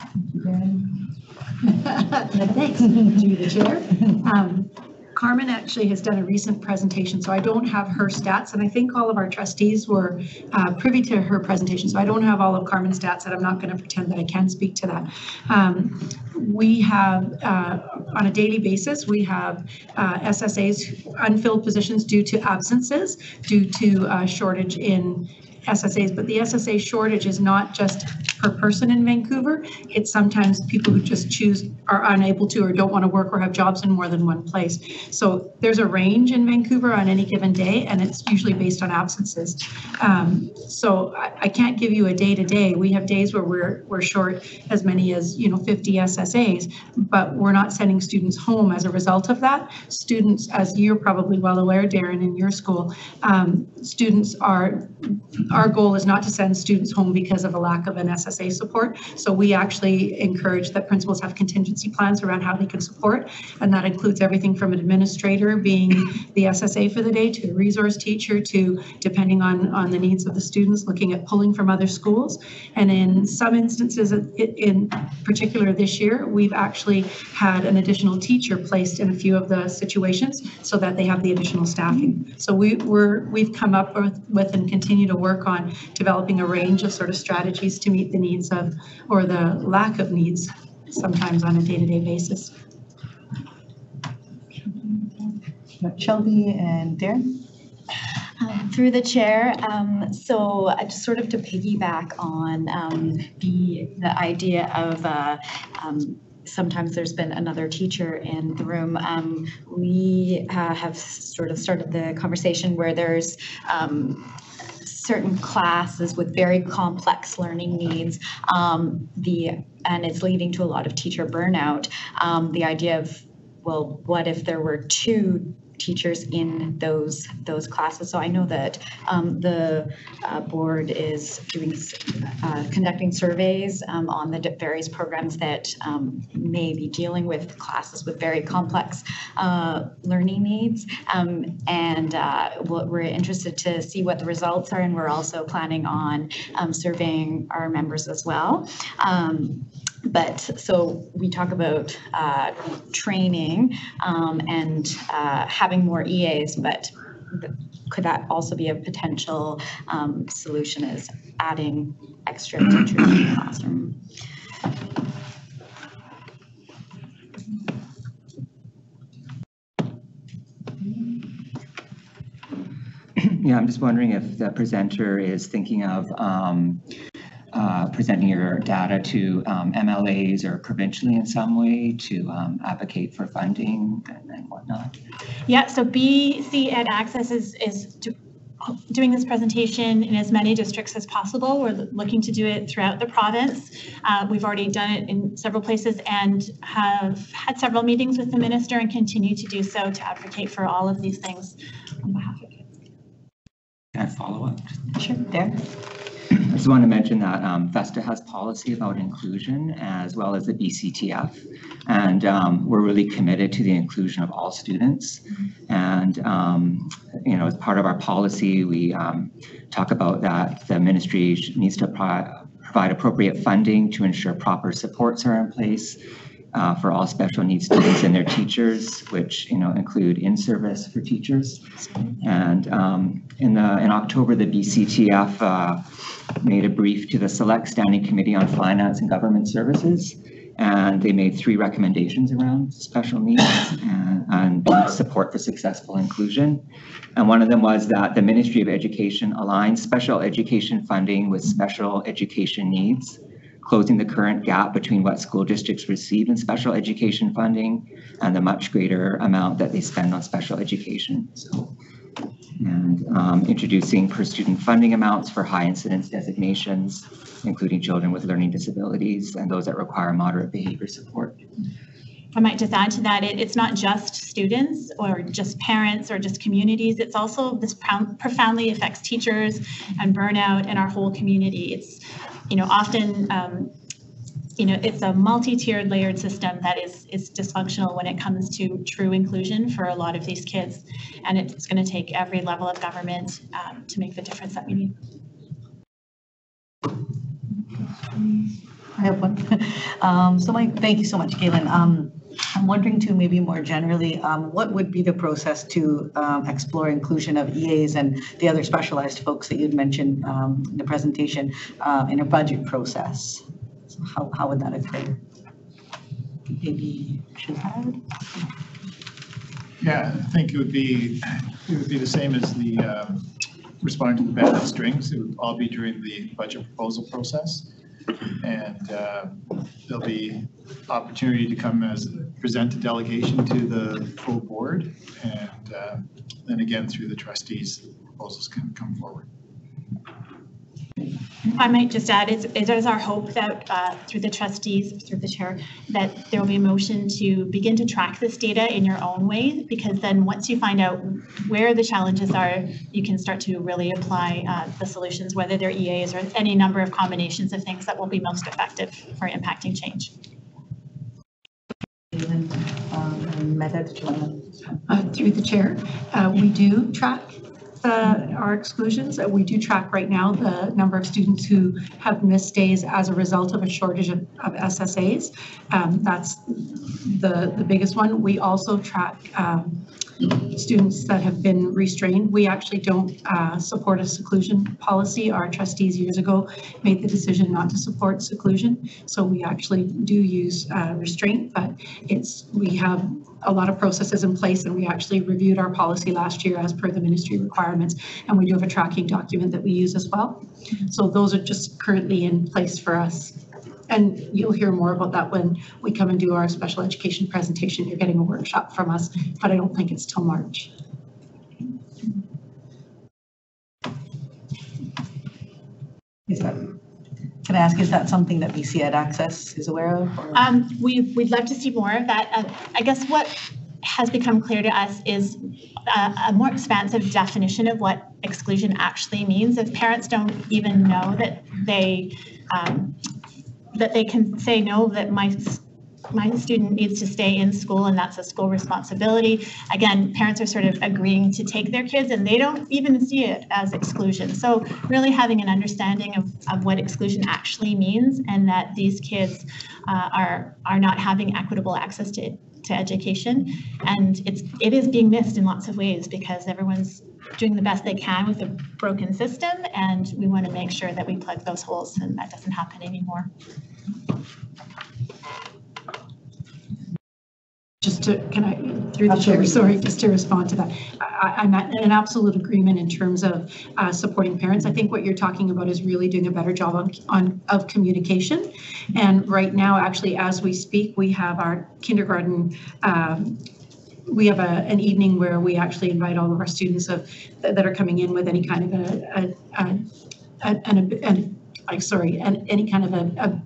[SPEAKER 5] Thanks, through the chair. Um, Carmen actually has done a recent presentation, so I don't have her stats, and I think all of our trustees were uh, privy to her presentation, so I don't have all of Carmen's stats, and I'm not going to pretend that I can speak to that. Um, We have, uh, on a daily basis, we have uh, SSAs, unfilled positions due to absences, due to uh, shortage in SSAs, but the SSA shortage is not just per person in Vancouver. It's sometimes people who just choose, are unable to, or don't want to work or have jobs in more than one place. So there's a range in Vancouver on any given day, and it's usually based on absences. Um, So I, I can't give you a day-to-day. We have days where we're, we're short as many as, you know, 50 SSAs, but we're not sending students home as a result of that. Students, as you're probably well aware, Darren, in your school, um, students are, our goal is not to send students home because of a lack of an SSA support. So we actually encourage that principals have contingency plans around how they can support. And that includes everything from an administrator being the SSA for the day to a resource teacher to, depending on, on the needs of the students, looking at pulling from other schools. And in some instances, in particular this year, we've actually had an additional teacher placed in a few of the situations so that they have the additional staffing. So we, we're, we've come up with, with and continue to work on developing a range of sort of strategies to meet the needs of, or the lack of needs sometimes on a day-to-day basis.
[SPEAKER 1] Shelby and Darren?
[SPEAKER 15] Um, Through the chair, um, so uh, just sort of to piggyback on um, the, the idea of uh, um, sometimes there's been another teacher in the room. Um, We uh, have sort of started the conversation where there's um, certain classes with very complex learning needs. um, The, and it's leading to a lot of teacher burnout. Um, The idea of, well, what if there were two teachers in those those classes. So I know that um, the uh, board is doing uh, conducting surveys um, on the various programs that um, may be dealing with classes with very complex uh, learning needs. Um, and uh, we're interested to see what the results are, and we're also planning on um, surveying our members as well. But so we talk about uh, training um, and uh, having more EAs, but th- could that also be a potential um, solution is adding extra teachers in the classroom?
[SPEAKER 7] Yeah, I'm just wondering if the presenter is thinking of um, uh, presenting your data to um, MLAs or provincially in some way to um, advocate for funding and and whatnot.
[SPEAKER 8] Yeah, so BC Ed Access is, is do- doing this presentation in as many districts as possible. We're looking to do it throughout the province. Uh, We've already done it in several places and have had several meetings with the minister and continue to do so to advocate for all of these things on behalf of kids.
[SPEAKER 7] Can I follow up?
[SPEAKER 1] Sure, Darren?
[SPEAKER 7] I just want to mention that um, VESTA has policy about inclusion as well as the BCTF. And um, we're really committed to the inclusion of all students. And, um, you know, as part of our policy, we um, talk about that the ministry needs to pro- provide appropriate funding to ensure proper supports are in place uh, for all special needs students and their teachers, which, you know, include in-service for teachers. And um, in the, in October, the BCTF uh, made a brief to the Select Standing Committee on Finance and Government Services. And they made three recommendations around special needs and, and support for successful inclusion. And one of them was that the Ministry of Education aligns special education funding with special education needs, closing the current gap between what school districts receive in special education funding and the much greater amount that they spend on special education. So and um, introducing per student funding amounts for high incidence designations, including children with learning disabilities and those that require moderate behavior support.
[SPEAKER 8] I might just add to that, it, it's not just students or just parents or just communities. It's also this profoundly affects teachers and burnout in our whole community. It's, you know, often, um, you know, it's a multi-tiered layered system that is, is dysfunctional when it comes to true inclusion for a lot of these kids. And it's going to take every level of government um, to make the difference that we need.
[SPEAKER 1] I have one. Um, So Mike, thank you so much, Galen. Um, I'm wondering too, maybe more generally, um, what would be the process to um, explore inclusion of EAs and the other specialized folks that you'd mentioned um, in the presentation uh, in a budget process? So How, how would that occur? Maybe Shazad?
[SPEAKER 11] Yeah, I think it would be, it would be the same as the um, responding to the band and strings. It would all be during the budget proposal process. And uh, there'll be opportunity to come as, present a delegation to the full board. And uh, then again, through the trustees, proposals can come forward.
[SPEAKER 8] I might just add, it's, it is our hope that uh, through the trustees, through the chair, that there will be a motion to begin to track this data in your own way, because then once you find out where the challenges are, you can start to really apply uh, the solutions, whether they're EAs or any number of combinations of things that will be most effective for impacting change.
[SPEAKER 1] Um, and Meta, did you want to?
[SPEAKER 5] Uh, Through the chair, uh, we do track uh, our exclusions. We do track right now the number of students who have missed days as a result of a shortage of of SSAs. Um, That's the, the biggest one. We also track um, students that have been restrained. We actually don't uh, support a seclusion policy. Our trustees years ago made the decision not to support seclusion. So we actually do use uh, restraint, but it's, we have a lot of processes in place and we actually reviewed our policy last year as per the ministry requirements. And we do have a tracking document that we use as well. So those are just currently in place for us. And you'll hear more about that when we come and do our special education presentation. You're getting a workshop from us, but I don't think it's till March.
[SPEAKER 1] Is that, can I ask, is that something that BC Ed Access is aware of?
[SPEAKER 8] Um, we, we'd love to see more of that. Uh, I guess what has become clear to us is a, a more expansive definition of what exclusion actually means. If parents don't even know that they, um, that they can say, no, that my, my student needs to stay in school and that's a school responsibility. Again, parents are sort of agreeing to take their kids and they don't even see it as exclusion. So really having an understanding of, of what exclusion actually means and that these kids uh, are, are not having equitable access to, to education. And it's, it is being missed in lots of ways because everyone's doing the best they can with a broken system and we want to make sure that we plug those holes and that doesn't happen anymore.
[SPEAKER 5] Just to, can I, through the chair, sorry, just to respond to that. I, I'm at- in absolute agreement in terms of uh, supporting parents. I think what you're talking about is really doing a better job on, on, of communication. And right now, actually, as we speak, we have our kindergarten, um, we have a, an evening where we actually invite all of our students of, that are coming in with any kind of a, a, a, an, an, like, sorry, an, any kind of a, a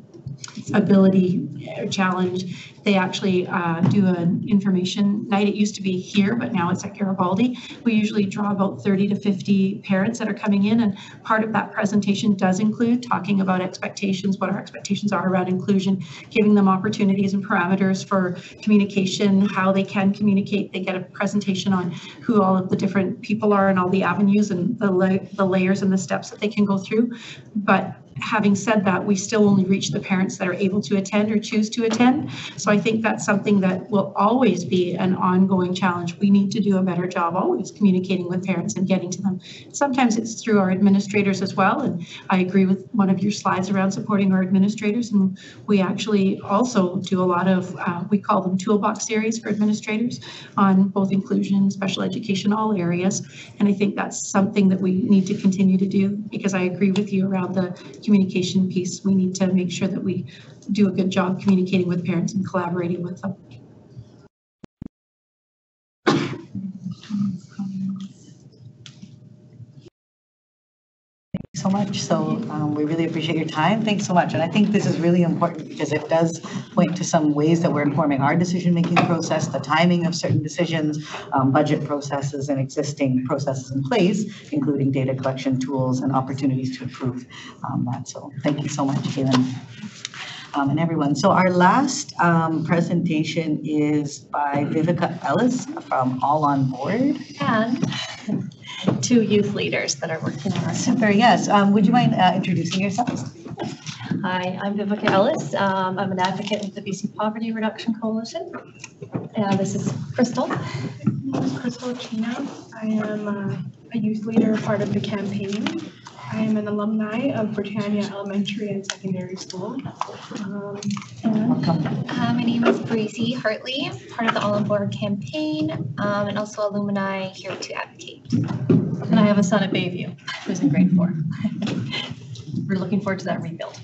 [SPEAKER 5] ability uh, challenge. They actually uh, do an information night. It used to be here, but now it's at Garibaldi. We usually draw about 30 to 50 parents that are coming in, and part of that presentation does include talking about expectations, what our expectations are around inclusion, giving them opportunities and parameters for communication, how they can communicate. They get a presentation on who all of the different people are and all the avenues and the, la- the layers and the steps that they can go through. But having said that, we still only reach the parents that are able to attend or choose to attend. So I think that's something that will always be an ongoing challenge. We need to do a better job always communicating with parents and getting to them. Sometimes it's through our administrators as well. And I agree with one of your slides around supporting our administrators. And we actually also do a lot of, uh, we call them toolbox series for administrators on both inclusion, special education, all areas. And I think that's something that we need to continue to do because I agree with you around the communication piece. We need to make sure that we do a good job communicating with parents and collaborating with them.
[SPEAKER 1] So much. So um, we really appreciate your time. Thanks so much. And I think this is really important because it does point to some ways that we're informing our decision-making process, the timing of certain decisions, um, budget processes and existing processes in place, including data collection tools and opportunities to improve um, that. So thank you so much, Kaylin. Um, and everyone. So our last um, presentation is by Viveca Ellis from All on Board.
[SPEAKER 16] and two youth leaders that are working on our
[SPEAKER 1] Super, yes. Um, would you mind uh, introducing yourselves?
[SPEAKER 16] Hi, I'm Viveca Ellis. Um, I'm an advocate with the BC Poverty Reduction Coalition. And this is Crystal.
[SPEAKER 17] My name is Crystal Chino. I am uh, a youth leader, part of the campaign. I am an alumni of Britannia Elementary and Secondary School. Um,
[SPEAKER 18] Uh, my name is Breezy Hartley, part of the All On Board campaign, um, and also alumni here to advocate.
[SPEAKER 16] And I have a son at Bayview who's in grade four. we're looking forward to that rebuild.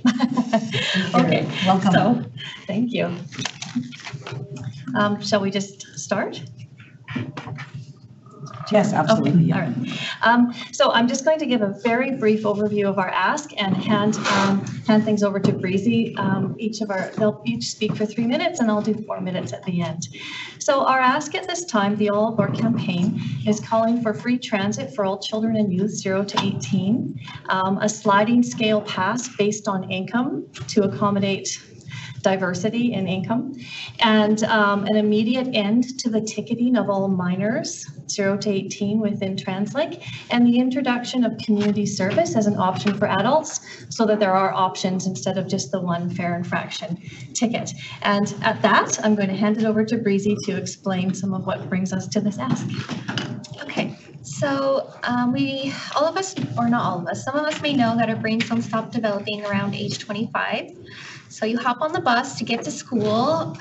[SPEAKER 16] Okay,
[SPEAKER 1] Welcome.
[SPEAKER 16] so, thank you. Um, Shall we just start?
[SPEAKER 1] Yes, absolutely.
[SPEAKER 16] All right. Um, So I'm just going to give a very brief overview of our ask and hand, um, hand things over to Breezy. Um, Each of our, they'll each speak for three minutes and I'll do four minutes at the end. So our ask at this time, the All Aboard campaign, is calling for free transit for all children and youth 0 to 18, um, a sliding scale pass based on income to accommodate diversity in income, and um, an immediate end to the ticketing of all minors, 0 to 18 within TransLink, and the introduction of community service as an option for adults, so that there are options instead of just the one fare infraction ticket. And at that, I'm going to hand it over to Breezy to explain some of what brings us to this ask.
[SPEAKER 18] Okay, so um, we, all of us, or not all of us, some of us may know that our brains don't stop developing around age 25. So you hop on the bus to get to school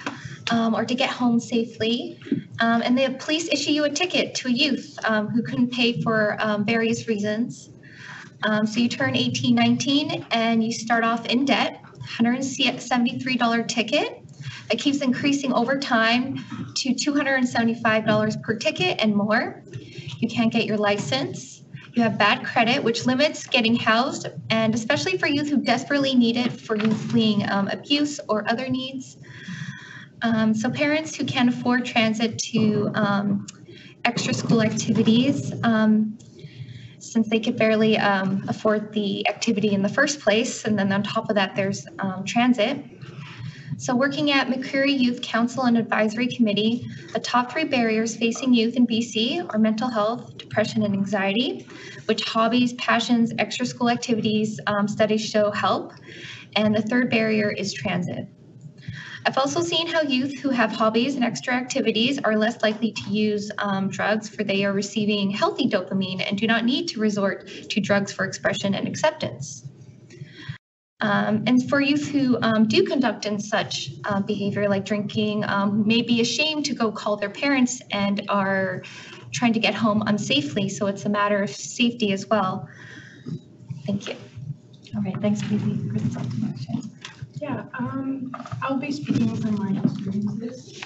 [SPEAKER 18] um, or to get home safely, um, and the police issue you a ticket to a youth um, who couldn't pay for um, various reasons. Um, so you turn 18, 19, and you start off in debt, $173 ticket. It keeps increasing over time to $275 per ticket and more. You can't get your license. You have bad credit, which limits getting housed, and especially for youth who desperately need it for youth fleeing um, abuse or other needs. Um, so parents who can't afford transit to um, extra school activities, um, since they could barely um, afford the activity in the first place, and then on top of that, there's um, transit. So working at McCreary Youth Council and Advisory Committee, the top three barriers facing youth in BC are mental health, depression, and anxiety, which hobbies, passions, extra school activities um, studies show help. And the third barrier is transit. I've also seen how youth who have hobbies and extra activities are less likely to use um, drugs for they are receiving healthy dopamine and do not need to resort to drugs for expression and acceptance. Um, and for youth who um, do conduct in such uh, behavior like drinking, um, may be ashamed to go call their parents and are trying to get home unsafely. So it's a matter of safety as well. Thank you.
[SPEAKER 16] All right, thanks, Breezy.
[SPEAKER 17] Yeah, um, I'll be speaking from my experiences.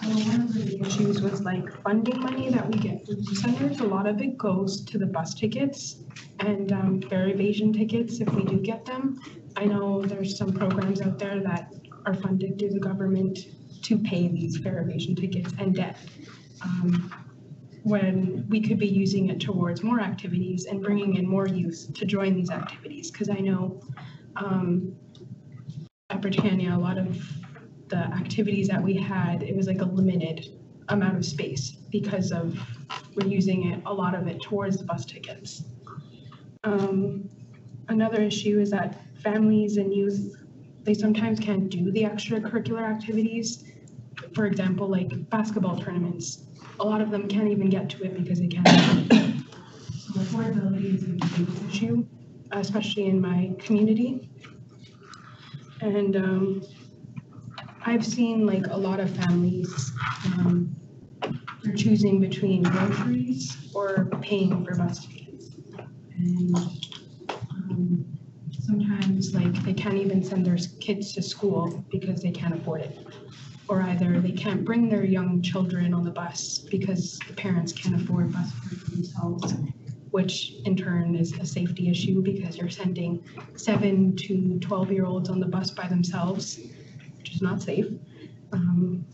[SPEAKER 17] So one of the issues was like funding money that we get from centers, a lot of it goes to the bus tickets and um, fare evasion tickets if we do get them. I know there's some programs out there that are funded through the government to pay these fare evasion tickets and debt. Um, when we could be using it towards more activities and bringing in more youth to join these activities, because I know um, at Britannia, a lot of the activities that we had, it was like a limited amount of space because of, we're using it, a lot of it towards the bus tickets. Um, Another issue is that families and youth, they sometimes can't do the extracurricular activities. For example, like basketball tournaments, a lot of them can't even get to it because they can't. So affordability is a big issue, especially in my community. And um, I've seen like a lot of families, um, they're choosing between groceries or paying for bus tickets. And um, sometimes like they can't even send their kids to school because they can't afford it. Or either they can't bring their young children on the bus because the parents can't afford bus fares for themselves which in turn is a safety issue because you're sending seven to 12 year olds on the bus by themselves, which is not safe. Um,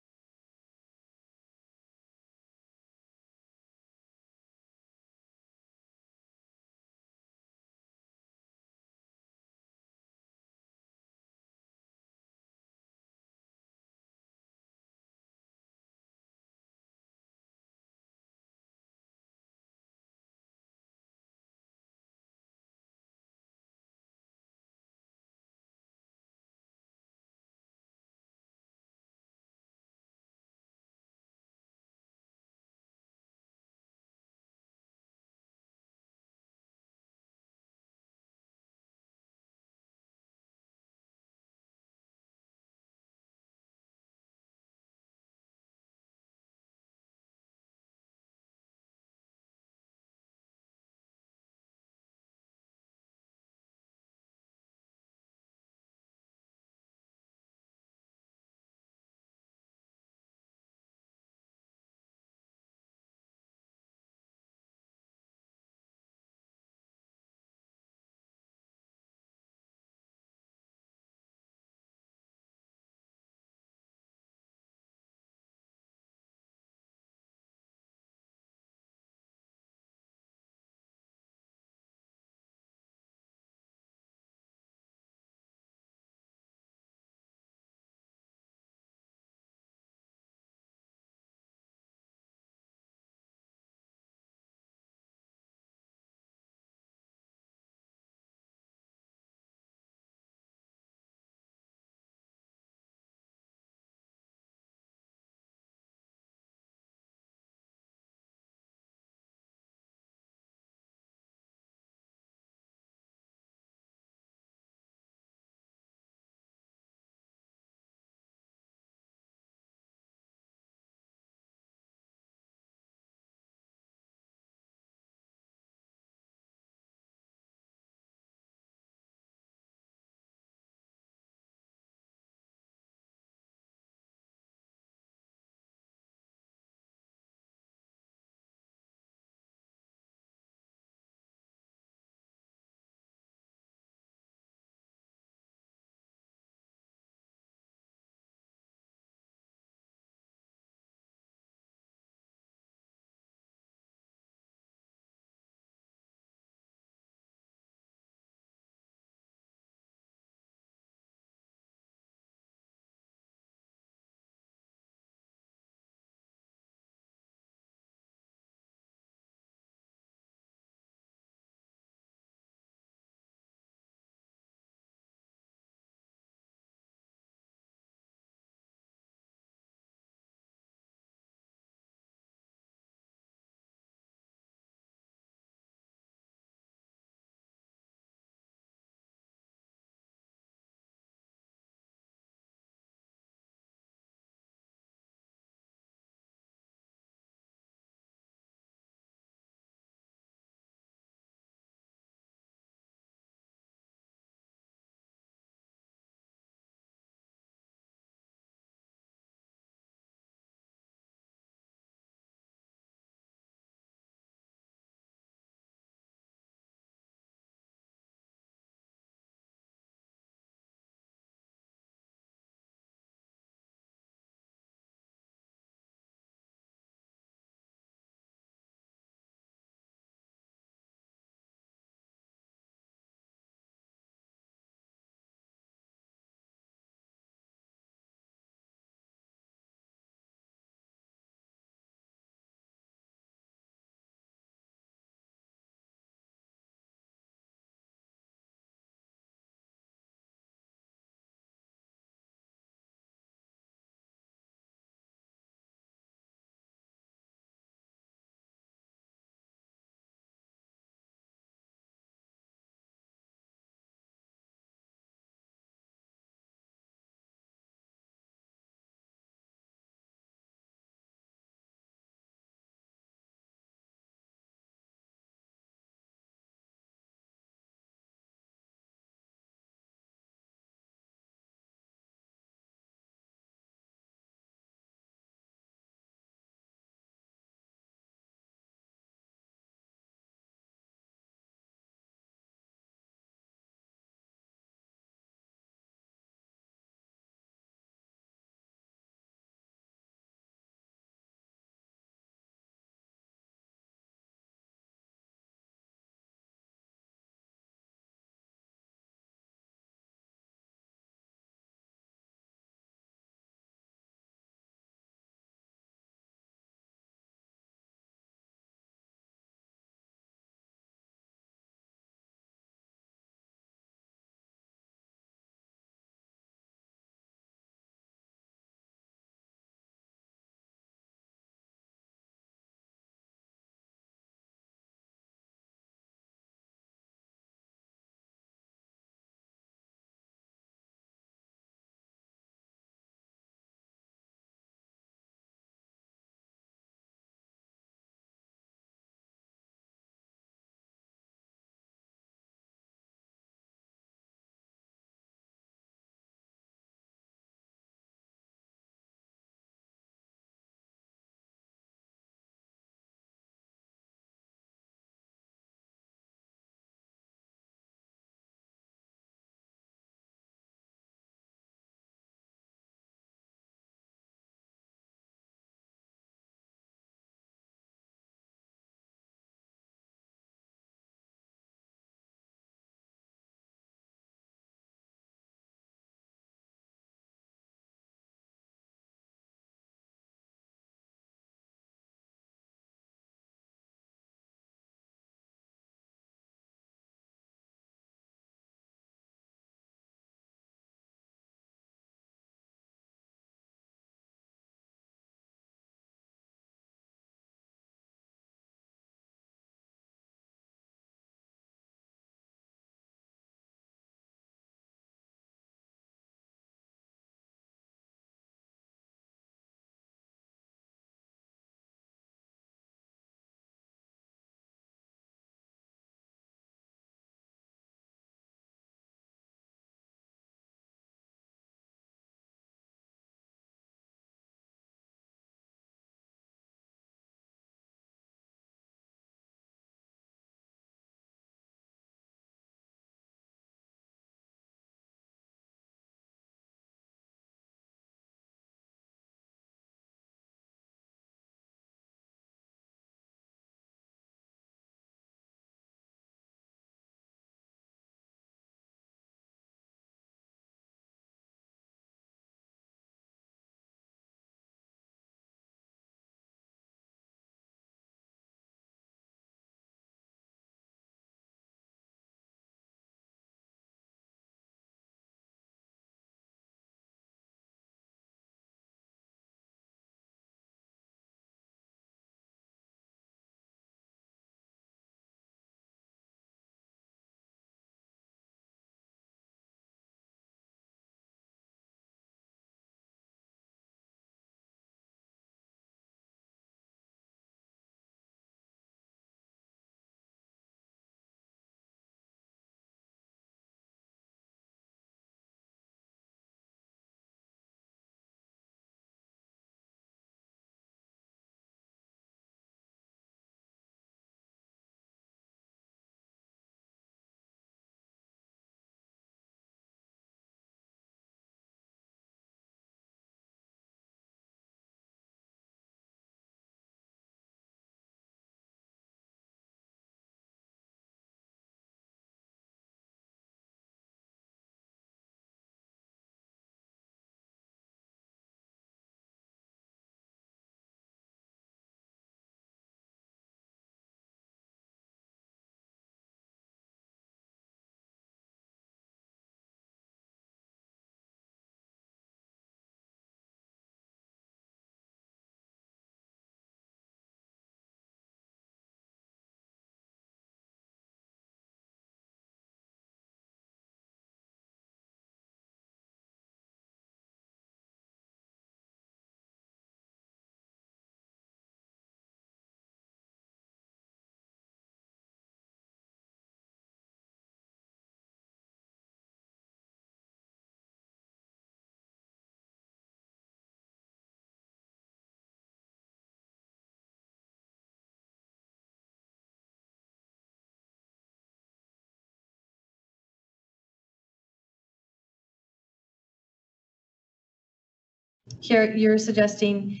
[SPEAKER 16] here you're suggesting,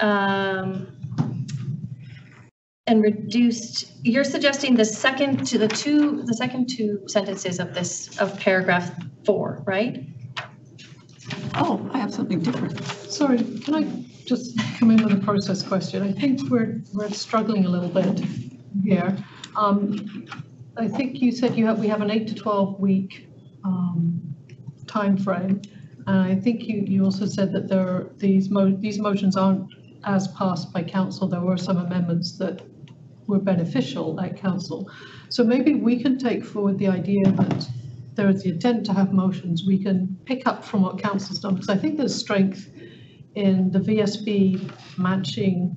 [SPEAKER 16] um, and reduced, you're suggesting the second to the two, the second two sentences of this, of paragraph four, right?
[SPEAKER 9] Oh, I have something different.
[SPEAKER 4] Sorry, can I just come in with a process question? I think we're, we're struggling a little bit here. Um, I think you said you have, we have an eight to 12 week um, timeframe. And I think you, you also said that there are, these mo, these motions aren't as passed by council. There were some amendments that were beneficial at council. So maybe we can take forward the idea that there is the intent to have motions. We can pick up from what council's done, because I think there's strength in the VSB matching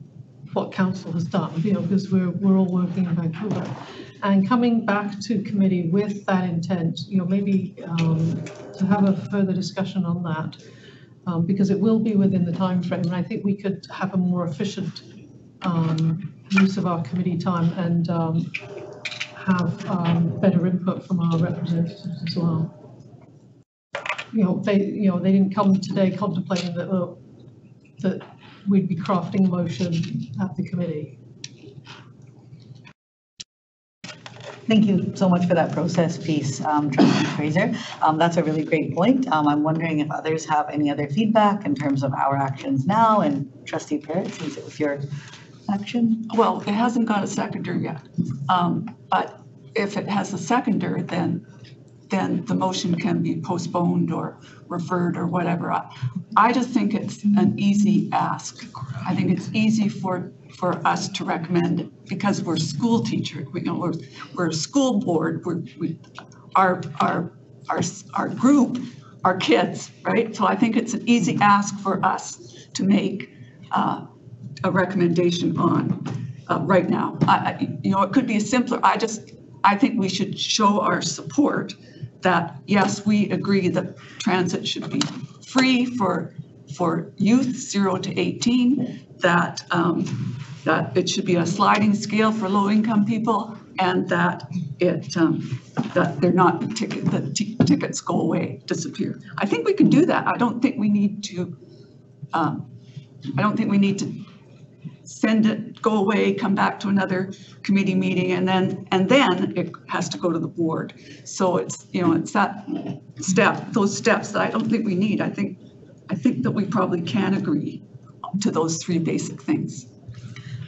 [SPEAKER 4] what council has done, you know, because we're, we're all working in Vancouver. And coming back to committee with that intent, you know, maybe um, to have a further discussion on that, um, because it will be within the time frame, and I think we could have a more efficient um, use of our committee time and um, have um, better input from our representatives as well. You know, they, you know, they didn't come today contemplating that, uh, that we'd be crafting a motion at the committee.
[SPEAKER 1] Thank you so much for that process piece, um, Trustee Fraser. Um, That's a really great point. Um, I'm wondering if others have any other feedback in terms of our actions now, and Trustee Parrott, since it was your action?
[SPEAKER 9] Well, it hasn't got a seconder yet. Um, But if it has a seconder, then, then the motion can be postponed or referred or whatever. I- I just think it's an easy ask. I think it's easy for, for us to recommend because we're school teacher, we, know, we're, we're a school board, we're, we, our, our, our, our group, our kids, right? So I think it's an easy ask for us to make uh, a recommendation on uh, right now. I, you know, it could be a simpler, I just, I think we should show our support that, yes, we agree that transit should be free for, for youth 0 to 18, that, um, that it should be a sliding scale for low-income people, and that it, um, that they're not ticket, the tickets go away, disappear. I think we can do that. I don't think we need to, um, I don't think we need to send it, go away, come back to another committee meeting, and then, and then it has to go to the board. So it's, you know, it's that step, those steps that I don't think we need. I think, I think that we probably can agree to those three basic things.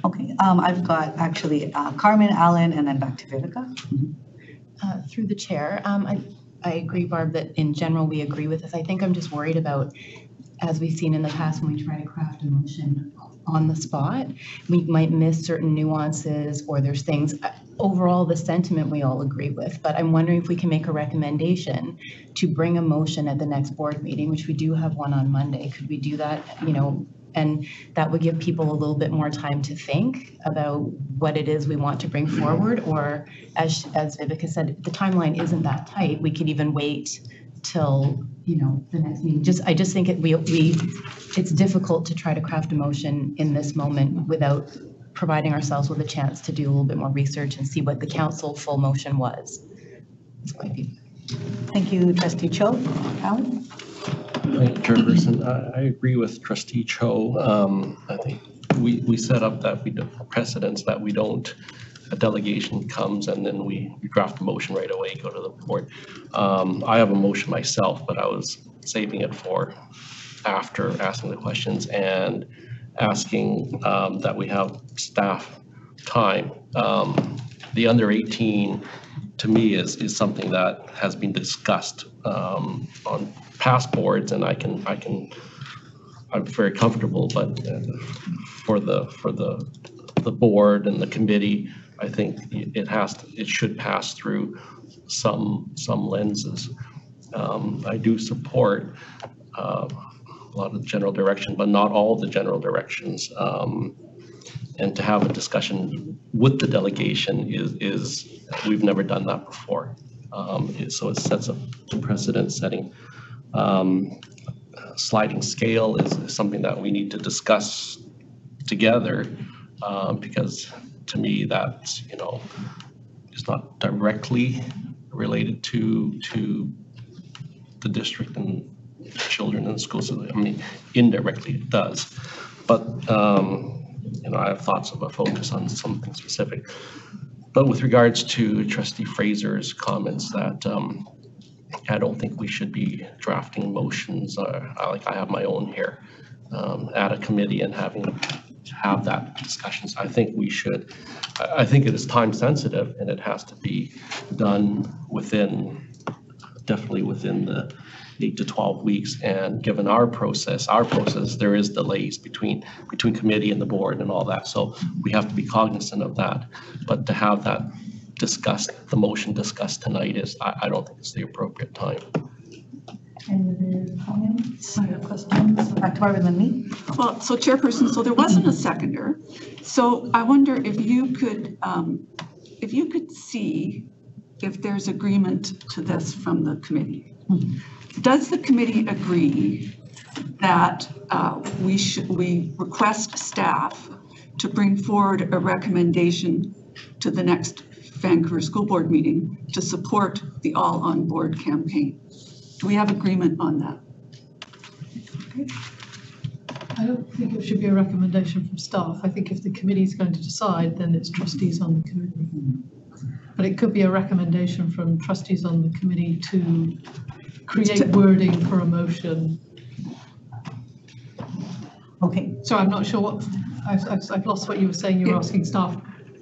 [SPEAKER 1] Okay, um, I've got actually uh, Carmen, Alan, and then back to Viveca.
[SPEAKER 19] Uh, Through the chair, um, I, I agree, Barb, that in general, we agree with this. I think I'm just worried about, as we've seen in the past, when we try to craft a motion on the spot, we might miss certain nuances or there's things, uh, overall, the sentiment we all agree with. But I'm wondering if we can make a recommendation to bring a motion at the next board meeting, which we do have one on Monday. Could we do that, you know, and that would give people a little bit more time to think about what it is we want to bring forward, or as, as Viveca said, the timeline isn't that tight. We could even wait till, you know, the next meeting. Just, I just think it, we, we, it's difficult to try to craft a motion in this moment without providing ourselves with a chance to do a little bit more research and see what the council full motion was. That's my view.
[SPEAKER 1] Thank you, Trustee Cho. Alan?
[SPEAKER 6] Right, Chairperson, I, I agree with trustee Cho. Um, I think we, we set up that we, do- precedents that we don't, a delegation comes and then we draft a motion right away, go to the board. Um, I have a motion myself, but I was saving it for after asking the questions and asking, um, that we have staff time. Um, the under 18, to me, is, is something that has been discussed, um, on past boards and I can, I can, I'm very comfortable, but uh, for the, for the, the board and the committee, I think it has, to- it should pass through some, some lenses. Um, I do support uh, a lot of the general direction, but not all the general directions. Um, And to have a discussion with the delegation is, is, we've never done that before. Um, So it sets a precedent setting. Um, Sliding scale is is something that we need to discuss together um, because to me, that's, you know, is not directly related to, to the district and children in the school system. I mean, indirectly it does. But, um, you know, I have thoughts of a focus on something specific. But with regards to trustee Fraser's comments that, um, I don't think we should be drafting motions, uh, I- like I have my own here, um, at a committee and having, have that discussions. I think we should, I, I think it is time sensitive and it has to be done within, definitely within the eight to 12 weeks. And given our process, our process, there is delays between, between committee and the board and all that. So we have to be cognizant of that. But to have that discussed, the motion discussed tonight is, I, I don't think it's the appropriate time.
[SPEAKER 1] Any other comments or questions? Back to Barbara me.
[SPEAKER 9] Well, so Chairperson, so there wasn't a seconder. So I wonder if you could, um, if you could see if there's agreement to this from the committee. Does the committee agree that uh, we should, we request staff to bring forward a recommendation to the next Vancouver School Board meeting to support the All On Board campaign? Do we have agreement on that?
[SPEAKER 4] I don't think it should be a recommendation from staff. I think if the committee is going to decide, then it's trustees on the committee. But it could be a recommendation from trustees on the committee to create wording for a motion.
[SPEAKER 1] Okay.
[SPEAKER 4] So I'm not sure what, I've, I've, I've lost what you were saying. You were asking staff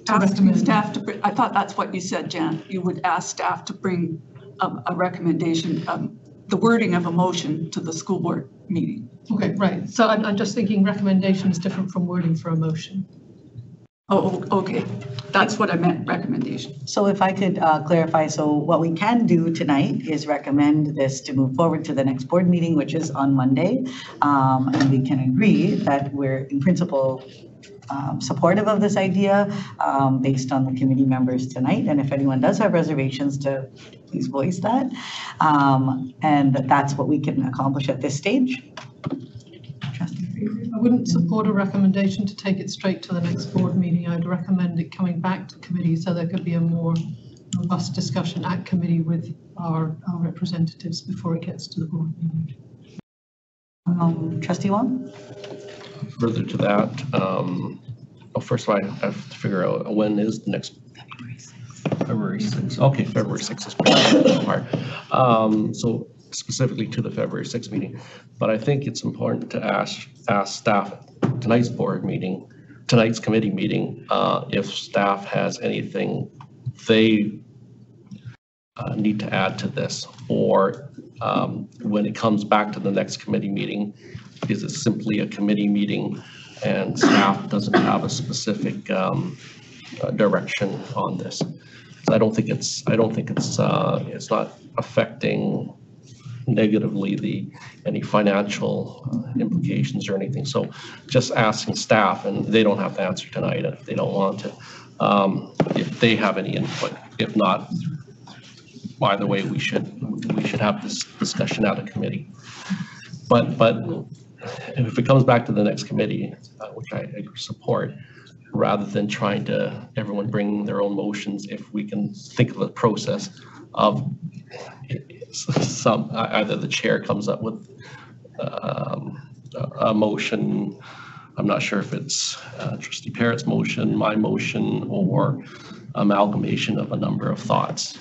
[SPEAKER 4] to
[SPEAKER 9] Asking
[SPEAKER 4] recommend.
[SPEAKER 9] staff to, br- I thought that's what you said, Jan. You would ask staff to bring a, a recommendation, um, the wording of a motion to the school board meeting.
[SPEAKER 4] Okay, right. So I'm, I'm just thinking recommendation is different from wording for a motion.
[SPEAKER 9] Oh, okay. That's what I meant, recommendation.
[SPEAKER 1] So if I could uh, clarify, so what we can do tonight is recommend this to move forward to the next board meeting, which is on Monday. Um, And we can agree that we're in principle um, supportive of this idea um, based on the committee members tonight. And if anyone does have reservations to please voice that. Um, And that that's what we can accomplish at this stage.
[SPEAKER 4] I wouldn't support a recommendation to take it straight to the next board meeting. I'd recommend it coming back to committee so there could be a more robust discussion at committee with our, our representatives before it gets to the board meeting.
[SPEAKER 1] Um, Trustee Wong?
[SPEAKER 6] Further to that, um, well, first of all, I have to figure out when is the next. February 6th. Okay, February 6th is pretty hard. Um, So specifically to the February 6th meeting. But I think it's important to ask, ask staff at tonight's board meeting, tonight's committee meeting, uh, if staff has anything they uh, need to add to this, or um, when it comes back to the next committee meeting, is it simply a committee meeting and staff doesn't have a specific um, uh, direction on this? So I don't think it's, I don't think it's, uh, it's not affecting negatively the, any financial uh, implications or anything. So just asking staff, and they don't have to answer tonight if they don't want to, um, if they have any input. If not, either way, we should, we should have this discussion out of committee. But, but if it comes back to the next committee, uh, which I I support, rather than trying to, everyone bring their own motions, if we can think of a process of some, either the chair comes up with um, a motion, I'm not sure if it's uh, trustee Parrott's motion, my motion, or amalgamation of a number of thoughts.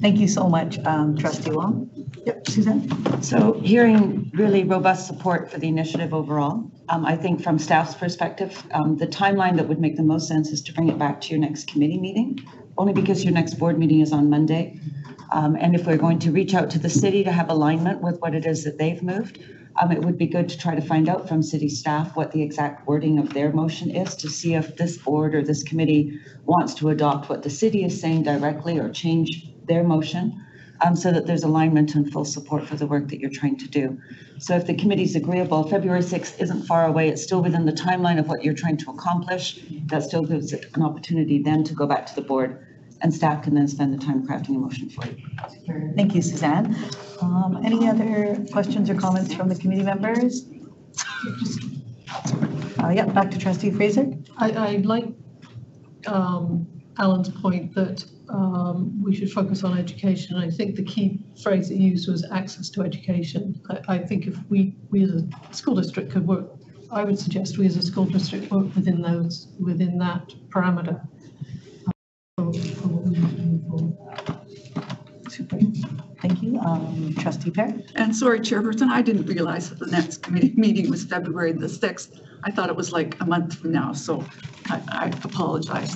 [SPEAKER 1] Thank you so much, um, Trustee Wong. Yep, Suzanne?
[SPEAKER 20] So hearing really robust support for the initiative overall. Um, I think from staff's perspective, um, the timeline that would make the most sense is to bring it back to your next committee meeting, only because your next board meeting is on Monday. Um, and if we're going to reach out to the city to have alignment with what it is that they've moved, um, it would be good to try to find out from city staff what the exact wording of their motion is to see if this board or this committee wants to adopt what the city is saying directly or change their motion um, so that there's alignment and full support for the work that you're trying to do. So if the committee's agreeable, February 6th isn't far away. It's still within the timeline of what you're trying to accomplish. That still gives it an opportunity then to go back to the board and staff can then spend the time crafting a motion for you.
[SPEAKER 1] Thank you, Suzanne. Um, Any other questions or comments from the committee members? Uh, Yeah, back to trustee Fraser.
[SPEAKER 4] I, I like um, Alan's point that um, we should focus on education. I think the key phrase that he used was access to education. I, I think if we, we as a school district could work, I would suggest we as a school district work within those, within that parameter. um,
[SPEAKER 1] Um, Trustee Pear?
[SPEAKER 9] And sorry, Chairperson, I didn't realize that the next committee meeting was February the 6th. I thought it was like a month from now, so I I apologize.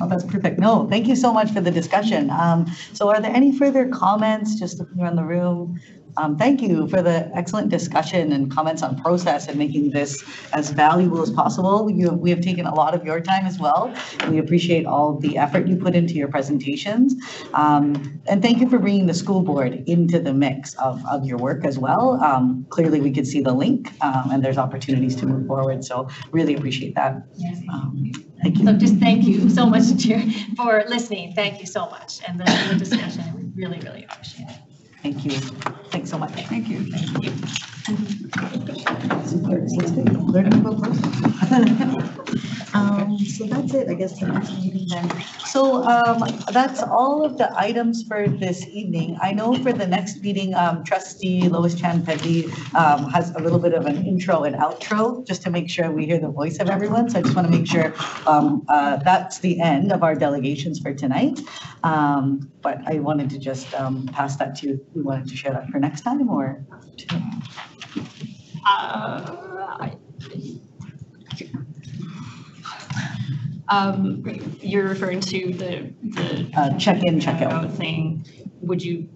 [SPEAKER 1] Oh, that's perfect. No, thank you so much for the discussion. Um, So are there any further comments, just looking around the room? Um, Thank you for the excellent discussion and comments on process and making this as valuable as possible. You, we have taken a lot of your time as well. We appreciate all the effort you put into your presentations. Um, And thank you for bringing the school board into the mix of, of your work as well. Um, Clearly, we could see the link um, and there's opportunities to move forward, so really appreciate that. Um, Thank you.
[SPEAKER 16] So just thank you so much, Chair, for listening. Thank you so much. And the the discussion, we really, really appreciate it.
[SPEAKER 1] Thank you. Thanks so much.
[SPEAKER 9] Thank you.
[SPEAKER 16] Thank you.
[SPEAKER 1] Learning about process. Um, so that's it, I guess, the next meeting then. So, um, that's all of the items for this evening. I know for the next meeting, um, trustee Lois Chan Pedley, um, has a little bit of an intro and outro, just to make sure we hear the voice of everyone. So I just want to make sure, um, uh, that's the end of our delegations for tonight. Um, but I wanted to just, um, pass that to, you. we wanted to share that for next time or?
[SPEAKER 21] Uh, Um, you're referring to the, the.
[SPEAKER 1] Uh, check-in, check-out.
[SPEAKER 21] Thing, would you,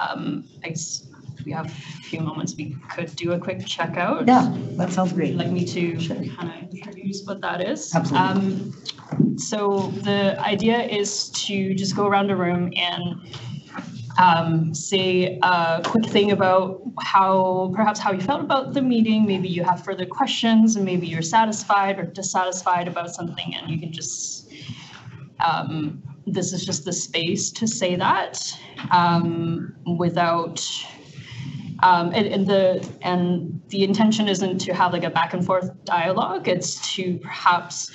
[SPEAKER 21] um, I guess, if we have a few moments, we could do a quick checkout?
[SPEAKER 1] Yeah, that sounds great.
[SPEAKER 21] Would you Like me to kind of introduce what that is?
[SPEAKER 1] Absolutely.
[SPEAKER 21] Um, So the idea is to just go around a room and um, say a quick thing about how, perhaps how you felt about the meeting. Maybe you have further questions and maybe you're satisfied or dissatisfied about something and you can just, um, this is just the space to say that um, without, um, and, and the, and the intention isn't to have like a back and forth dialogue. It's to perhaps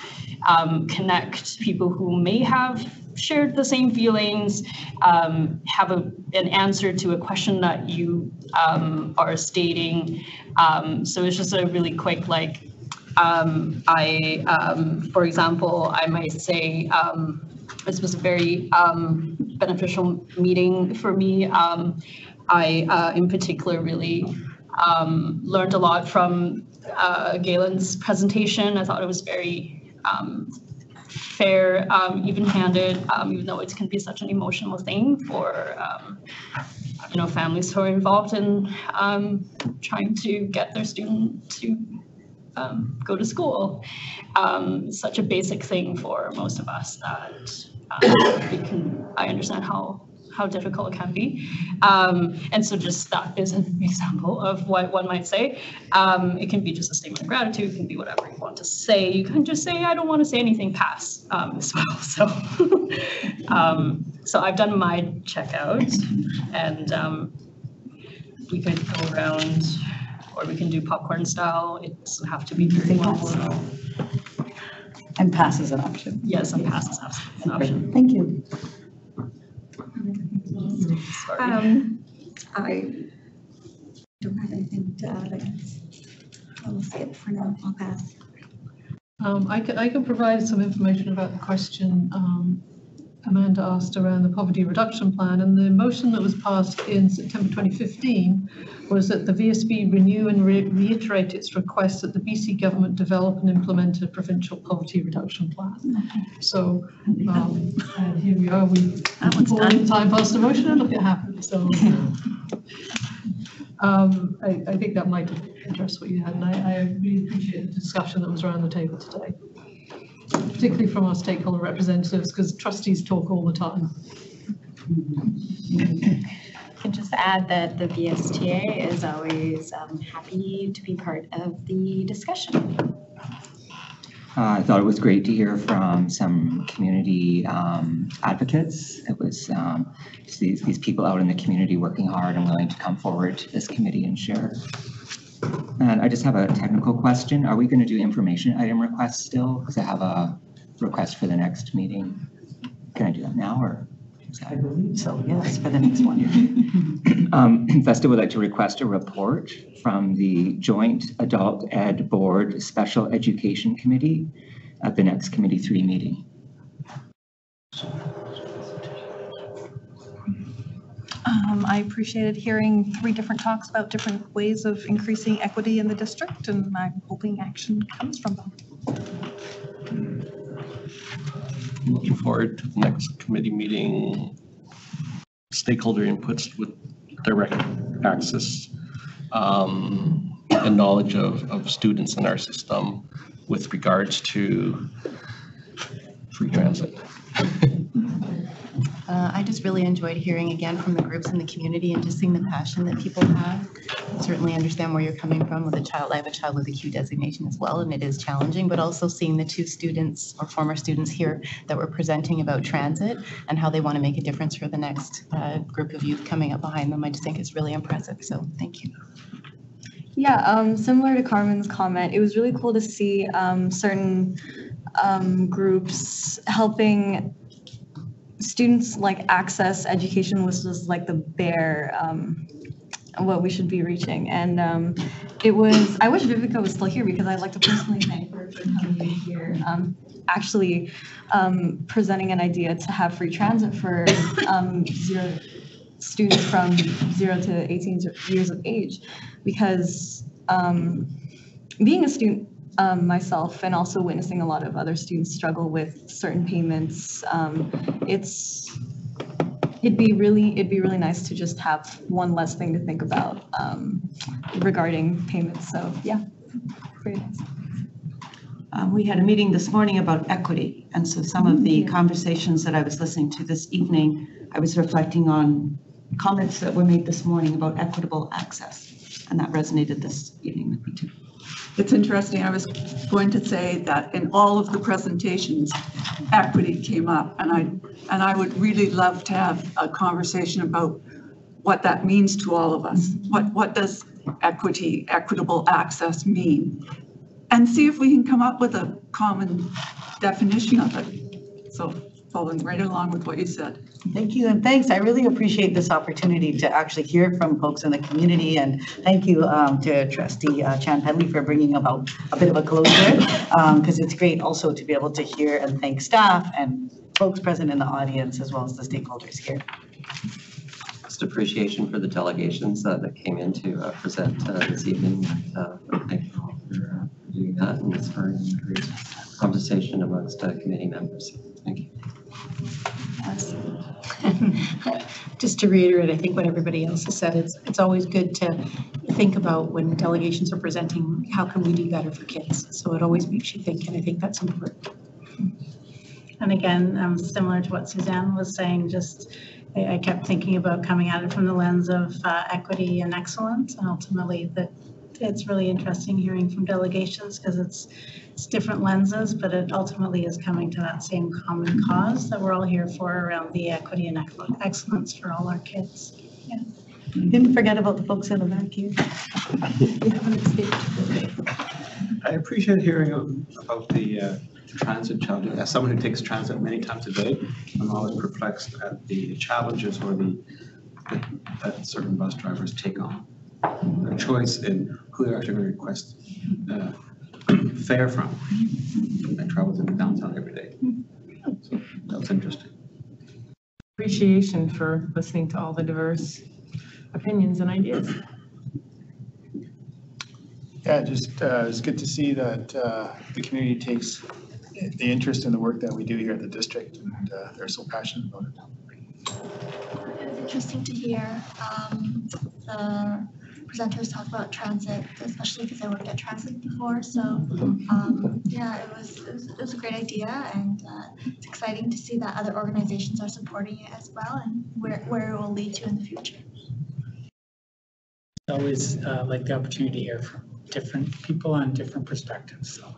[SPEAKER 21] um, connect people who may have shared the same feelings, um, have a, an answer to a question that you um, are stating. Um, so it's just a really quick, like, um, I, um, for example, I might say, this was a very beneficial meeting for me. I, uh, in particular, really um, learned a lot from uh, Galen's presentation. I thought it was very um, fair, um, even-handed, um, even though it can be such an emotional thing for, um, you know, families who are involved in um, trying to get their student to um, go to school. Such a basic thing for most of us that can, I understand how how difficult it can be. Um, and so just that is an example of what one might say. Um, it can be just a statement of gratitude, it can be whatever you want to say. You can just say, I don't want to say anything pass um, as well. So, um, so I've done my checkout and um, we could go around or we can do popcorn style. It doesn't have to be very long. so-
[SPEAKER 1] And pass is an option.
[SPEAKER 21] Yes, and pass is an option.
[SPEAKER 1] Thank you.
[SPEAKER 21] Sorry.
[SPEAKER 22] Um, I don't have anything to add, I guess. I'll skip for now, I'll pass.
[SPEAKER 4] Um, I can, I can provide some information about the question um, Amanda asked around the poverty reduction plan. And the motion that was passed in September 2015 was that the VSB renew and re- reiterate its request that the BC government develop and implement a provincial poverty reduction plan. So um, here we are, we, pouring time past the motion and look at happened, so. Um, I, I think that might address what you had, and I, I really appreciate the discussion that was around the table today. Particularly from our stakeholder representatives, because trustees talk all the time.
[SPEAKER 15] I can just add that the VSTA is always um, happy to be part of the discussion.
[SPEAKER 7] Uh, I thought it was great to hear from some community um, advocates. It was um, these, these people out in the community working hard and willing to come forward to this committee and share. And I just have a technical question. Are we going to do information item requests still? Because I have a request for the next meeting. Can I do that now or?
[SPEAKER 1] I believe so, yes, for the next one.
[SPEAKER 7] Um, VESTA would like to request a report from the Joint Adult Ed Board Special Education Committee at the next Committee Three meeting.
[SPEAKER 14] Um, I appreciated hearing three different talks about different ways of increasing equity in the district, and I'm hoping action comes from them.
[SPEAKER 6] Looking forward to the next committee meeting. Stakeholder inputs with direct access um, and knowledge of, of students in our system with regards to free transit.
[SPEAKER 19] Uh, I just really enjoyed hearing again from the groups in the community and just seeing the passion that people have. Certainly understand where you're coming from with a child. I have a child with a Q designation as well, and it is challenging, but also seeing the two students or former students here that were presenting about transit and how they want to make a difference for the next uh, group of youth coming up behind them, I just think is really impressive. So thank you.
[SPEAKER 23] Yeah, um, similar to Carmen's comment, it was really cool to see um, certain um, groups helping students like access education was just like the bare um, what we should be reaching. And um, it was, I wish Viveca was still here because I'd like to personally thank her for coming in here. Um, actually um, presenting an idea to have free transit for um, zero students from zero to 18 years of age because um, being a student um, myself and also witnessing a lot of other students struggle with certain payments, um, it's it'd be really it'd be really nice to just have one less thing to think about um, regarding payments. So yeah, very nice.
[SPEAKER 20] Um, We had a meeting this morning about equity, and so some of the conversations that I was listening to this evening, I was reflecting on comments that were made this morning about equitable access, and that resonated this evening with me too.
[SPEAKER 9] It's interesting, I was going to say that in all of the presentations, equity came up, and I, and I would really love to have a conversation about what that means to all of us. What, what does equity, equitable access mean? And see if we can come up with a common definition of it. So following right along with what you said.
[SPEAKER 1] Thank you, and thanks. I really appreciate this opportunity to actually hear from folks in the community, and thank you um, to trustee uh, Chan Pedley for bringing about a bit of a closure, because it's great also to be able to hear and thank staff and folks present in the audience, as well as the stakeholders here.
[SPEAKER 24] Just appreciation for the delegations uh, that came in to uh, present uh, this evening. Uh, Thank you all for uh, doing that and inspiring a great conversation amongst uh, committee members. Thank you.
[SPEAKER 5] Just to reiterate, I think what everybody else has said, it's, it's always good to think about when delegations are presenting, how can we do better for kids? So it always makes you think, and I think that's important.
[SPEAKER 25] And again, um, similar to what Suzanne was saying, just, I, I kept thinking about coming at it from the lens of uh, equity and excellence. And ultimately, that it's really interesting hearing from delegations because it's, it's different lenses, but it ultimately is coming to that same common cause that we're all here for around the equity and excellence for all our kids. Yeah.
[SPEAKER 1] Didn't forget about the folks in the back here.
[SPEAKER 10] I appreciate hearing about the uh, transit challenges. As someone who takes transit many times a day, I'm always perplexed at the challenges or the that certain bus drivers take on. Their choice in who they're actually going to request uh, fare from. I travel in the downtown every day. So that was interesting.
[SPEAKER 13] Appreciation for listening to all the diverse opinions and ideas.
[SPEAKER 11] Yeah, just, uh, it's good to see that uh, the community takes the interest in the work that we do here at the district, and uh, they're so passionate about it.
[SPEAKER 18] It was interesting to hear um, the presenters talk about transit, especially because I worked at transit before. So um, yeah, it was, it was it was a great idea, and uh, it's exciting to see that other organizations are supporting it as well, and where where it will lead to in the future.
[SPEAKER 26] Always uh, like the opportunity to hear from different people on different perspectives. So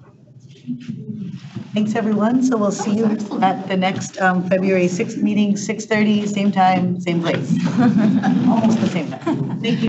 [SPEAKER 1] Thanks, everyone. So we'll see you at the next um, February 6th meeting, 6:30, same time, same place. Almost the same time.